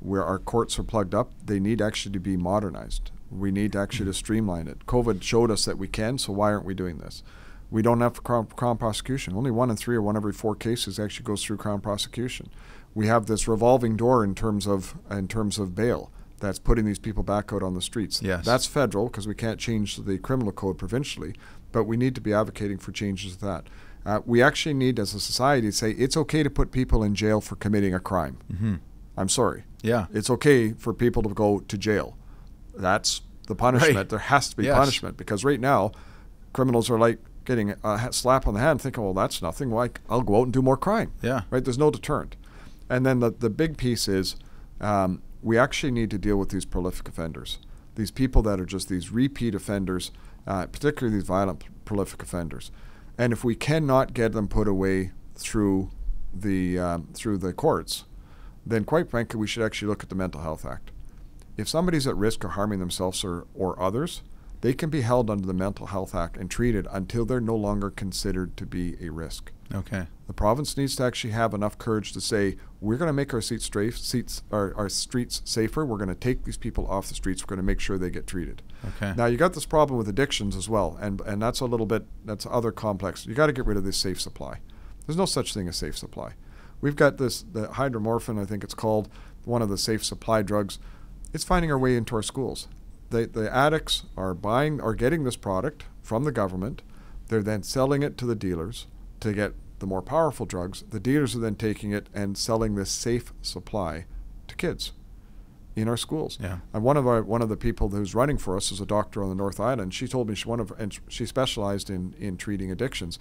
Where our courts are plugged up, they need actually to be modernized. We need actually to streamline it. COVID showed us that we can, so why aren't we doing this? We don't have crown, crown prosecution. Only one in three or one every four cases actually goes through crown prosecution. We have this revolving door in terms of in terms of bail that's putting these people back out on the streets. Yes. That's federal because we can't change the criminal code provincially, but we need to be advocating for changes to that. Uh, we actually need, as a society, to say it's okay to put people in jail for committing a crime. hmm I'm sorry. Yeah. It's okay for people to go to jail. That's the punishment. Right. There has to be Yes. punishment because right now, criminals are like getting a slap on the hand, thinking, "Well, that's nothing. Why? I'll go out and do more crime." Yeah. Right? There's no deterrent. And then the the big piece is um, we actually need to deal with these prolific offenders, these people that are just these repeat offenders, uh, particularly these violent prolific offenders. And if we cannot get them put away through the um, through the courts, then quite frankly, we should actually look at the Mental Health Act. if somebody's at risk of harming themselves or, or others, they can be held under the Mental Health Act and treated until they're no longer considered to be a risk. Okay. The province needs to actually have enough courage to say, we're going to make our seats, strafe, seats our, our streets safer. We're going to take these people off the streets. We're going to make sure they get treated. Okay. Now you got this problem with addictions as well, and and that's a little bit that's other complex. You got to get rid of this safe supply. There's no such thing as safe supply. We've got this the hydromorphone, I think it's called, one of the safe supply drugs. It's finding our way into our schools. The the addicts are buying are getting this product from the government. They're then selling it to the dealers to get the more powerful drugs. The dealers are then taking it and selling this safe supply to kids in our schools. Yeah. And one of our one of the people who's running for us is a doctor on the North Island. She told me she one of and she specialized in in treating addictions.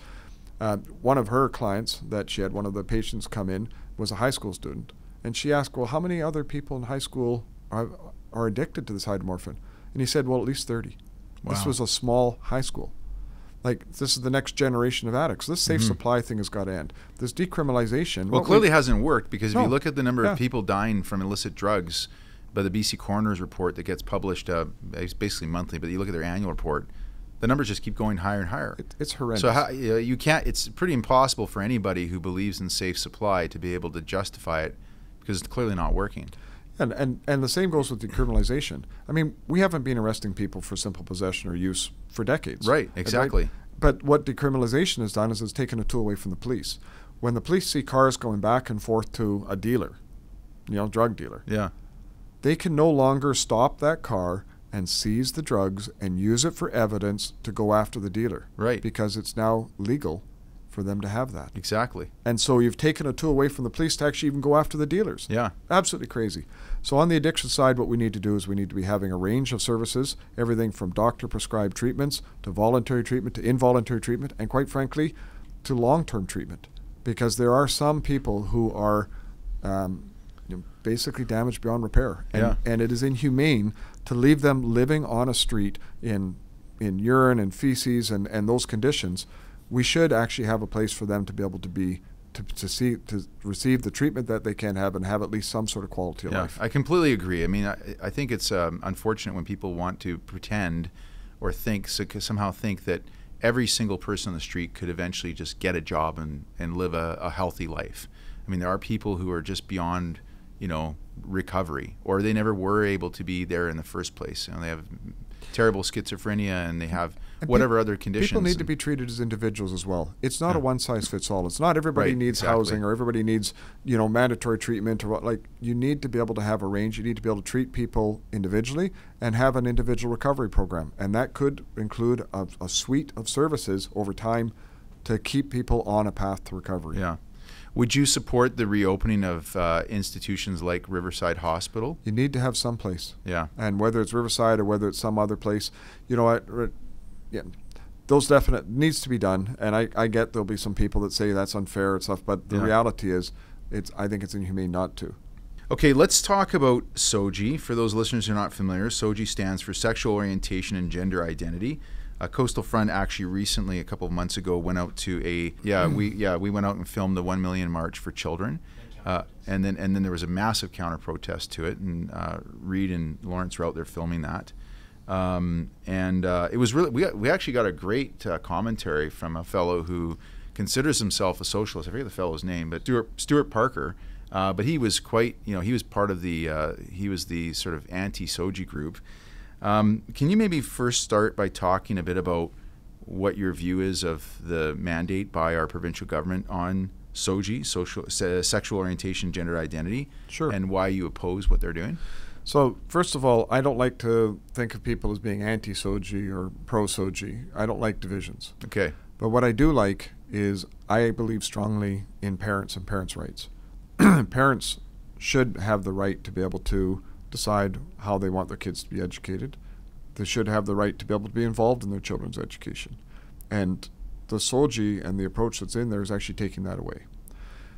Uh, one of her clients that she had one of the patients come in was a high school student, and she asked, "Well, how many other people in high school are are addicted to this hydromorphone?" And he said, "Well, at least 30." This was a small high school. Like this is the next generation of addicts. This safe Mhm. supply thing has got to end. This decriminalization. Well, what we- clearly hasn't worked because if No. you look at the number Yeah. of people dying from illicit drugs by the BC Coroner's report that gets published uh, basically monthly, but you look at their annual report, the numbers just keep going higher and higher. it, it's horrendous. So how, you, know, you can't. It's pretty impossible for anybody who believes in safe supply to be able to justify it because it's clearly not working. And, and and the same goes with decriminalization. I mean, we haven't been arresting people for simple possession or use for decades. Right, exactly. But what decriminalization has done is it's taken a tool away from the police. When the police see cars going back and forth to a dealer, you know, drug dealer, Yeah. they can no longer stop that car and seize the drugs and use it for evidence to go after the dealer. Right. Because it's now legal for them to have that. Exactly. And so you've taken a tool away from the police to actually even go after the dealers. Yeah. Absolutely crazy. So on the addiction side, what we need to do is we need to be having a range of services, everything from doctor prescribed treatments to voluntary treatment to involuntary treatment, and quite frankly, to long term treatment, because there are some people who are um, you know, basically damaged beyond repair, and, Yeah. and it is inhumane to leave them living on a street in in urine and feces and, and those conditions. We should actually have a place for them to be able to be to, to see to receive the treatment that they can have and have at least some sort of quality of Yeah, life. I completely agree. I mean, I, I think it's um, unfortunate when people want to pretend or think so, somehow think that every single person on the street could eventually just get a job and, and live a, a healthy life. I mean, there are people who are just beyond, you know, recovery, or they never were able to be there in the first place. You know, they have terrible schizophrenia and they have And whatever peop- other conditions. People need to be treated as individuals as well. It's not a one size fits all. It's not everybody Right, needs exactly. housing or everybody needs, you know, mandatory treatment or what like you need to be able to have a range. You need to be able to treat people individually and have an individual recovery program. And that could include a, a suite of services over time to keep people on a path to recovery. Yeah. Would you support the reopening of uh, institutions like Riverside Hospital? You need to have some place. Yeah. and whether it's Riverside or whether it's some other place, you know, what, yeah, those definite needs to be done. And I, I get there'll be some people that say that's unfair and stuff, but the Yeah. reality is, it's I think it's inhumane not to. Okay, let's talk about SOGI. For those listeners who are not familiar, SOGI stands for Sexual Orientation and Gender Identity. Uh, Coastal Front actually recently, a couple of months ago, went out to a yeah we [CLEARS THROAT] yeah we went out and filmed the One Million March for Children, uh, and then and then there was a massive counter protest to it, and uh, Reed and Lawrence were out there filming that, um, and uh, it was really we we actually got a great uh, commentary from a fellow who considers himself a socialist. I forget the fellow's name, but Stuart Stuart Parker. Uh, but he was quite, you know, he was part of the, uh, he was the sort of anti-SOGI group. Um, can you maybe first start by talking a bit about what your view is of the mandate by our provincial government on SOGI, social, se- sexual orientation, gender identity, Sure. and why you oppose what they're doing? So first of all, I don't like to think of people as being anti-SOGI or pro-SOGI. I don't like divisions. Okay. But what I do like is I believe strongly in parents and parents' rights. [CLEARS THROAT] parents should have the right to be able to decide how they want their kids to be educated. They should have the right to be able to be involved in their children's education. And the SOGI and the approach that's in there is actually taking that away.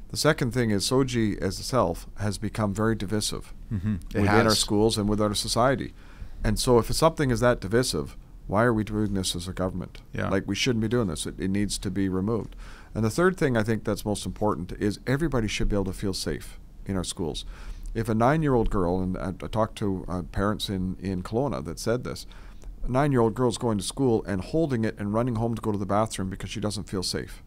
The second thing is SOGI as itself has become very divisive Mm-hmm. within our schools and within our society. And so if something is that divisive, why are we doing this as a government? Yeah. Like we shouldn't be doing this. It, it needs to be removed. And the third thing I think that's most important is everybody should be able to feel safe in our schools. if a nine-year-old girl, and I, I talked to uh, parents in in Kelowna that said this, a nine-year-old girl's going to school and holding it and running home to go to the bathroom because she doesn't feel safe.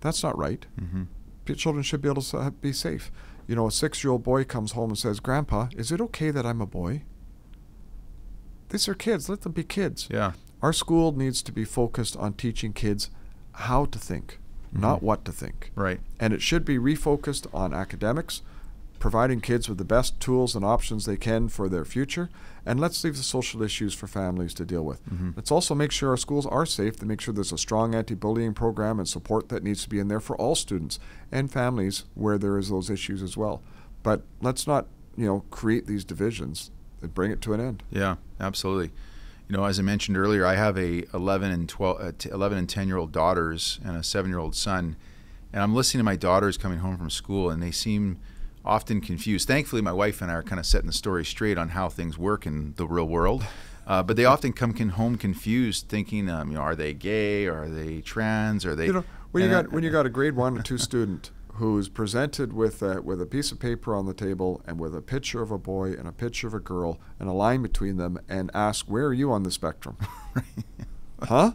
That's not right. Mm-hmm. Children should be able to be safe. You know, a six-year-old boy comes home and says, "Grandpa, is it okay that I'm a boy?" These are kids. Let them be kids. Yeah. Our school needs to be focused on teaching kids how to think, not Mhm. what to think. Right. And it should be refocused on academics, providing kids with the best tools and options they can for their future. And let's leave the social issues for families to deal with. Mhm. Let's also make sure our schools are safe, to make sure there's a strong anti bullying program and support that needs to be in there for all students and families where there is those issues as well. But let's not, you know, create these divisions and bring it to an end. Yeah, absolutely. You know, as I mentioned earlier, I have a 11 and 12, uh, t- 11 and 10 year old daughters and a seven year old son, and I'm listening to my daughters coming home from school, and they seem often confused. Thankfully, my wife and I are kind of setting the story straight on how things work in the real world. Uh, but they often come con- home confused, thinking, um, you know, are they gay? Or are they trans? Are they? you know when you got when you got a grade one or two student who's presented with a, with a piece of paper on the table and with a picture of a boy and a picture of a girl and a line between them and ask where are you on the spectrum [LAUGHS] huh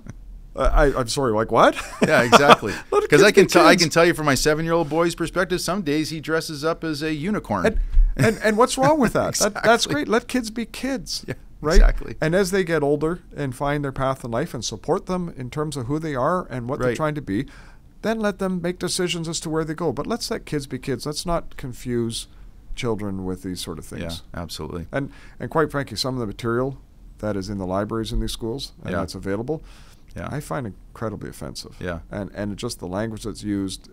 I, I'm sorry like what yeah, exactly. [LAUGHS] Because I can tell I can tell you from my seven year old boy's perspective, some days he dresses up as a unicorn. and, and and what's wrong with that? [LAUGHS] that that's great let kids be kids Yeah, right exactly. and as they get older and find their path in life and support them in terms of who they are and what they're trying to be then let them make decisions as to where they go but let's let kids be kids let's not confuse children with these sort of things. yeah, absolutely. and and quite frankly some of the material that is in the libraries in these schools and Yeah. that's available Yeah. i find it incredibly offensive Yeah. and and just the language that's used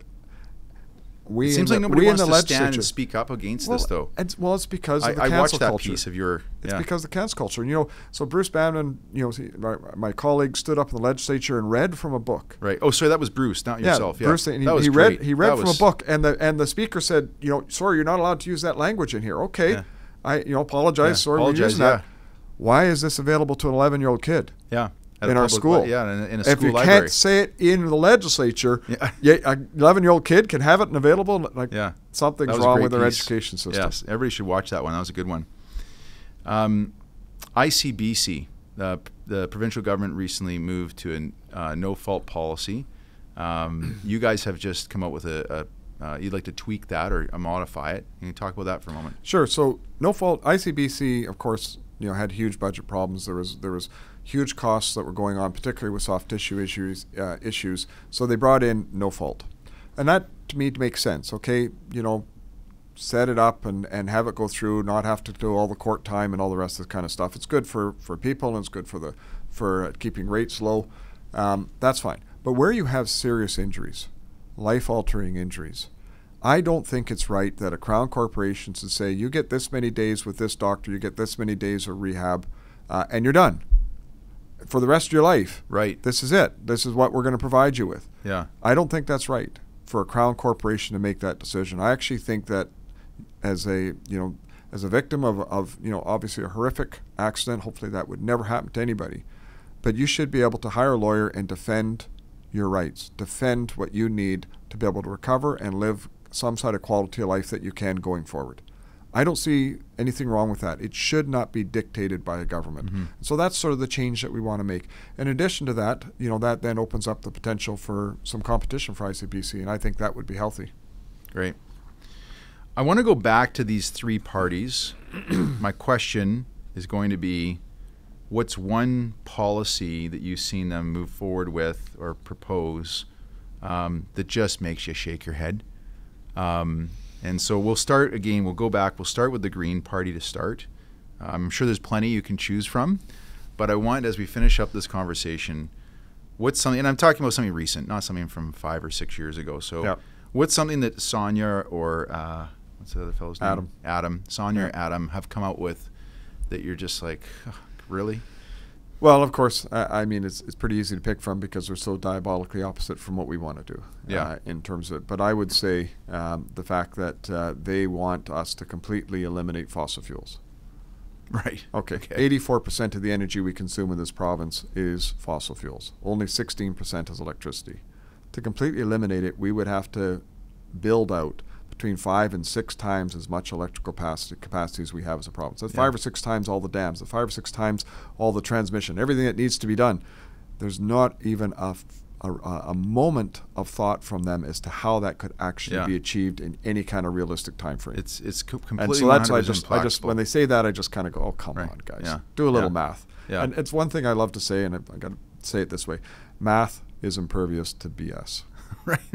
we it in seems the, like nobody wants to stand legislature and speak up against well, this, though. It's, well, it's because I, of the I cancel watched that culture. piece of your. It's yeah. because of the cancel culture. And, you know, so Bruce Banman, you know, he, my, my colleague stood up in the legislature and read from a book. right. Oh, sorry, that was Bruce, not yourself. Yeah, Bruce, and he, that was he read great. he read That from was- a book, and the and the speaker said, you know, sorry, you're not allowed to use that language in here. Okay, Yeah. I you know apologize. Sorry, apologize, we're using that. Why is this available to an 11 year old kid? Yeah, at in our school. yeah, in a, in a if you library. can't say it in the legislature, Yeah. [LAUGHS] an 11 year old kid can have it and available. Like Yeah. something's a wrong with our piece. education system. Yes, everybody should watch that one. That was a good one. Um, ICBC, the, the provincial government recently moved to a uh, no fault policy. Um, [CLEARS THROAT] you guys have just come up with a, a uh, you'd like to tweak that or modify it. Can you talk about that for a moment? Sure. So no fault. ICBC, of course, you know, had huge budget problems. There was there was huge costs that were going on, particularly with soft tissue issues. Uh, issues. So they brought in no fault, and that to me makes sense. Okay, you know, set it up and, and have it go through, not have to do all the court time and all the rest of this kind of stuff. It's good for, for people and it's good for the for uh, keeping rates low. Um, that's fine. But where you have serious injuries, life altering injuries, I don't think it's right that a crown corporation should say you get this many days with this doctor, you get this many days of rehab, uh, and you're done for the rest of your life. Right. This is it. This is what we're going to provide you with. Yeah. I don't think that's right for a crown corporation to make that decision. I actually think that as a you know as a victim of, of you know obviously a horrific accident, hopefully that would never happen to anybody, but you should be able to hire a lawyer and defend your rights, defend what you need to be able to recover and live some sort of quality of life that you can going forward. I don't see anything wrong with that. It should not be dictated by a government. Mhm. So that's sort of the change that we want to make. In addition to that, you know, that then opens up the potential for some competition for ICBC, and I think that would be healthy. Great. I want to go back to these three parties. [CLEARS THROAT] My question is going to be what's one policy that you've seen them move forward with or propose um, that just makes you shake your head? Um, and so we'll start again, we'll go back, we'll start with the Green Party to start. I'm sure there's plenty you can choose from, but I want, as we finish up this conversation, what's something, and I'm talking about something recent, not something from five or six years ago. So, Yep. what's something that Sonia or uh, what's the other fellow's name? Adam. Adam. Sonia or Adam have come out with that you're just like, "Ugh, really? Well, of course, I, I mean, it's, it's pretty easy to pick from because they're so diabolically opposite from what we want to do. Yeah. Uh, in terms of, it. but I would say um, the fact that uh, they want us to completely eliminate fossil fuels. [LAUGHS] Right. Okay. Okay. 84% of the energy we consume in this province is fossil fuels. Only 16% is electricity. To completely eliminate it, we would have to build out between five and six times as much electrical capacity, capacity as we have as a province. That's Yeah. five or six times all the dams, the five or six times all the transmission, everything that needs to be done. There's not even a, f- a, moment of thought from them as to how that could actually Yeah. be achieved in any kind of realistic time frame. It's it's co- completely. and so that's why I 100% just, I just when they say that, I just kind of go, "Oh, come Right. on, guys, Yeah. do a little Yeah. math." Yeah. And it's one thing I love to say, and I, I got to say it this way: math is impervious to BS. [LAUGHS] right. [LAUGHS]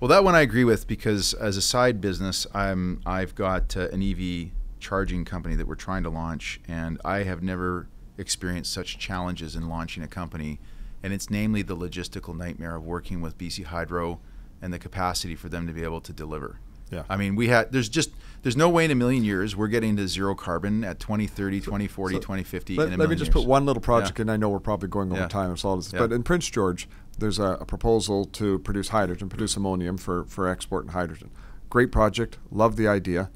well, that one I agree with because as a side business, I'm I've got uh, an EV charging company that we're trying to launch, and I have never experienced such challenges in launching a company, and it's namely the logistical nightmare of working with BC Hydro and the capacity for them to be able to deliver. Yeah. I mean, we had there's just there's no way in a million years we're getting to zero carbon at 2030, 2040, so 2050 Let, let me just years. put one little project and I know we're probably going over Yeah. time. All this, Yeah. but in Prince George, there's a, a proposal to produce hydrogen, produce ammonium for for export and hydrogen. Great project. Love the idea.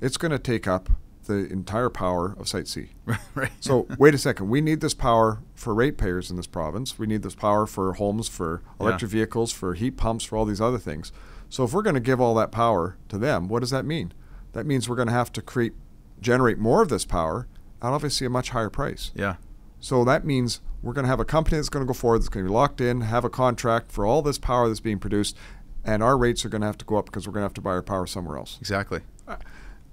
It's going to take up the entire power of Site C. [LAUGHS] right. So wait a second. We need this power for ratepayers in this province. We need this power for homes, for electric vehicles, for heat pumps, for all these other things. So if we're going to give all that power to them, what does that mean? That means we're going to have to create, generate more of this power at obviously a much higher price. yeah. So that means we're going to have a company that's going to go forward, that's going to be locked in, have a contract for all this power that's being produced, and our rates are going to have to go up because we're going to have to buy our power somewhere else. Exactly. Uh,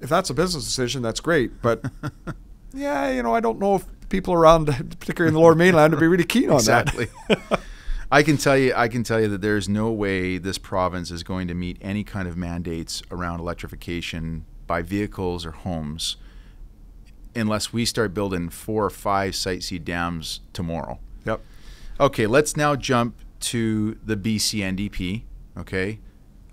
if that's a business decision, that's great. But [LAUGHS] yeah, you know, I don't know if people around, [LAUGHS] particularly in the Lower Mainland, would be really keen on that. exactly. that. [LAUGHS] I can tell you, I can tell you that there's no way this province is going to meet any kind of mandates around electrification by vehicles or homes unless we start building four or five Site C dams tomorrow. yep. Okay, let's now jump to the BC NDP. Okay,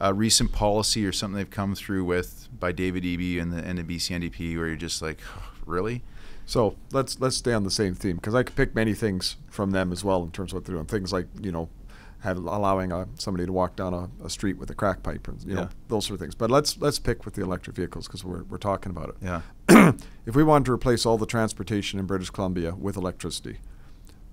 a recent policy or something they've come through with by David Eby and the and the BC NDP, where you're just like, really? So let's let's stay on the same theme because I could pick many things from them as well in terms of what they're doing. Things like you know, allowing uh somebody to walk down a, a street with a crack pipe, and you know those sort of things. But let's let's pick with the electric vehicles because we're we're talking about it. Yeah. [CLEARS THROAT] if we wanted to replace all the transportation in British Columbia with electricity,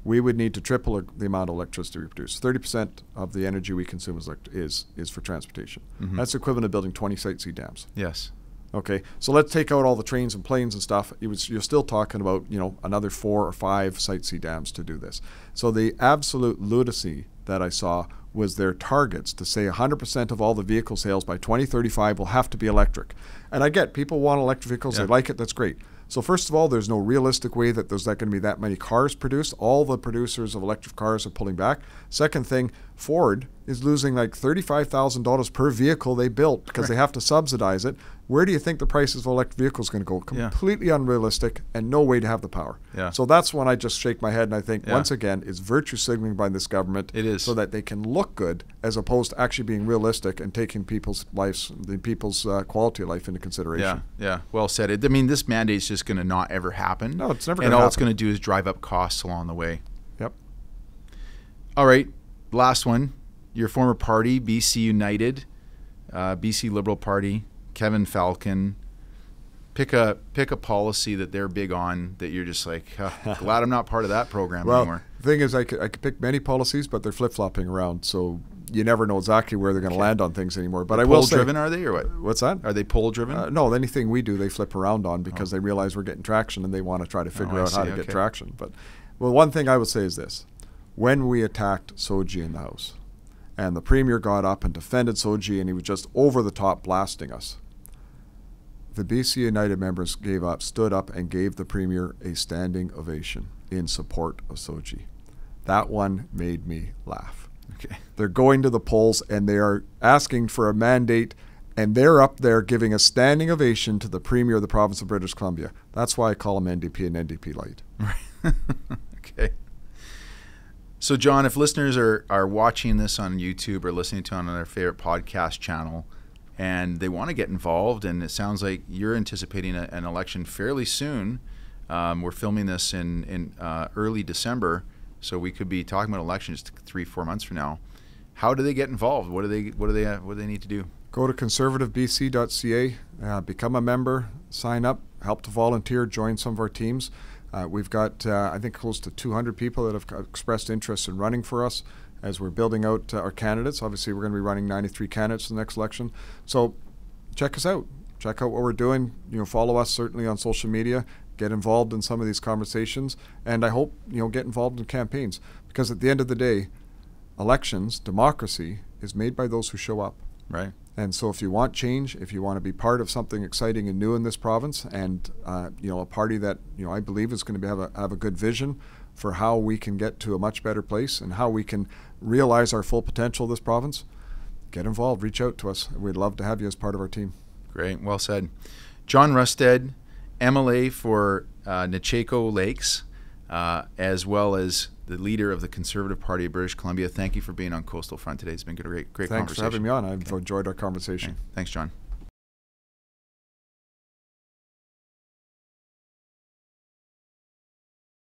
we would need to triple the amount of electricity we produce. Thirty percent of the energy we consume is is is for transportation. Mhm. That's equivalent to building twenty Site C dams. Yes. Okay, so let's take out all the trains and planes and stuff. It was, you're still talking about you know another four or five Site C dams to do this. So the absolute lunacy that I saw was their targets to say 100% of all the vehicle sales by 2035 will have to be electric. And I get people want electric vehicles; Yeah. they like it. That's great. So first of all, there's no realistic way that there's not going to be that many cars produced. All the producers of electric cars are pulling back. Second thing, Ford is losing like $35,000 per vehicle they built because they have to subsidize it. Where do you think the prices of electric vehicles going to go? Yeah. Completely unrealistic and no way to have the power. Yeah. So that's when I just shake my head and I think Yeah. once again it's virtue signaling by this government. It is. so that they can look good as opposed to actually being realistic and taking people's lives, the people's uh, quality of life into consideration. Yeah, yeah. Well said. It, I mean, this mandate's just going to not ever happen. No, it's never And all it's going to do is drive up costs along the way. Yep. All right, last one. Your former party, BC United, uh, BC Liberal Party, Kevin Falcon. Pick a pick a policy that they're big on that you're just like, "Huh, [LAUGHS] glad I'm not part of that program Well, anymore. the thing is, I could, I could pick many policies, but they're flip flopping around, so you never know exactly where they're going to Okay. land on things anymore. But I will say, driven are they or what? what's that? Are they poll driven? Uh, no, anything we do, they flip around on because they realize we're getting traction and they want to try to figure Oh, out how see, to get traction. But well, one thing I would say is this: when we attacked SOGI in the House, and the premier got up and defended SOGI, and he was just over the top blasting us. The BC United members gave up, stood up, and gave the premier a standing ovation in support of SOGI. That one made me laugh. okay. They're going to the polls and they are asking for a mandate, and they're up there giving a standing ovation to the Premier of the province of British Columbia. That's why I call them NDP and NDP light. [LAUGHS] okay. So, John, if listeners are, are watching this on YouTube or listening to it on their favorite podcast channel and they want to get involved, and it sounds like you're anticipating a, an election fairly soon, um, we're filming this in, in uh, early December, so we could be talking about elections three, four months from now. How do they get involved? What do they what do they what do they need to do? Go to conservativebc.ca, uh, become a member, sign up, help to volunteer, join some of our teams. Uh, we've got, uh, I think, close to 200 people that have expressed interest in running for us as we're building out uh, our candidates. Obviously, we're going to be running 93 candidates in the next election. So check us out. Check out what we're doing. You know, follow us certainly on social media. Get involved in some of these conversations, and I hope you know get involved in campaigns because at the end of the day, elections, democracy is made by those who show up. Right. And so, if you want change, if you want to be part of something exciting and new in this province, and uh, you know a party that you know I believe is going to be, have a have a good vision for how we can get to a much better place and how we can realize our full potential of this province, get involved. Reach out to us. We'd love to have you as part of our team. Great. Well said. John Rustad, MLA for uh, Nechako Lakes, uh, as well as the leader of the Conservative Party of British Columbia. Thank you for being on Coastal Front today. It's been a great, great Thanks for having me on. I've enjoyed our conversation. Okay. Thanks, John.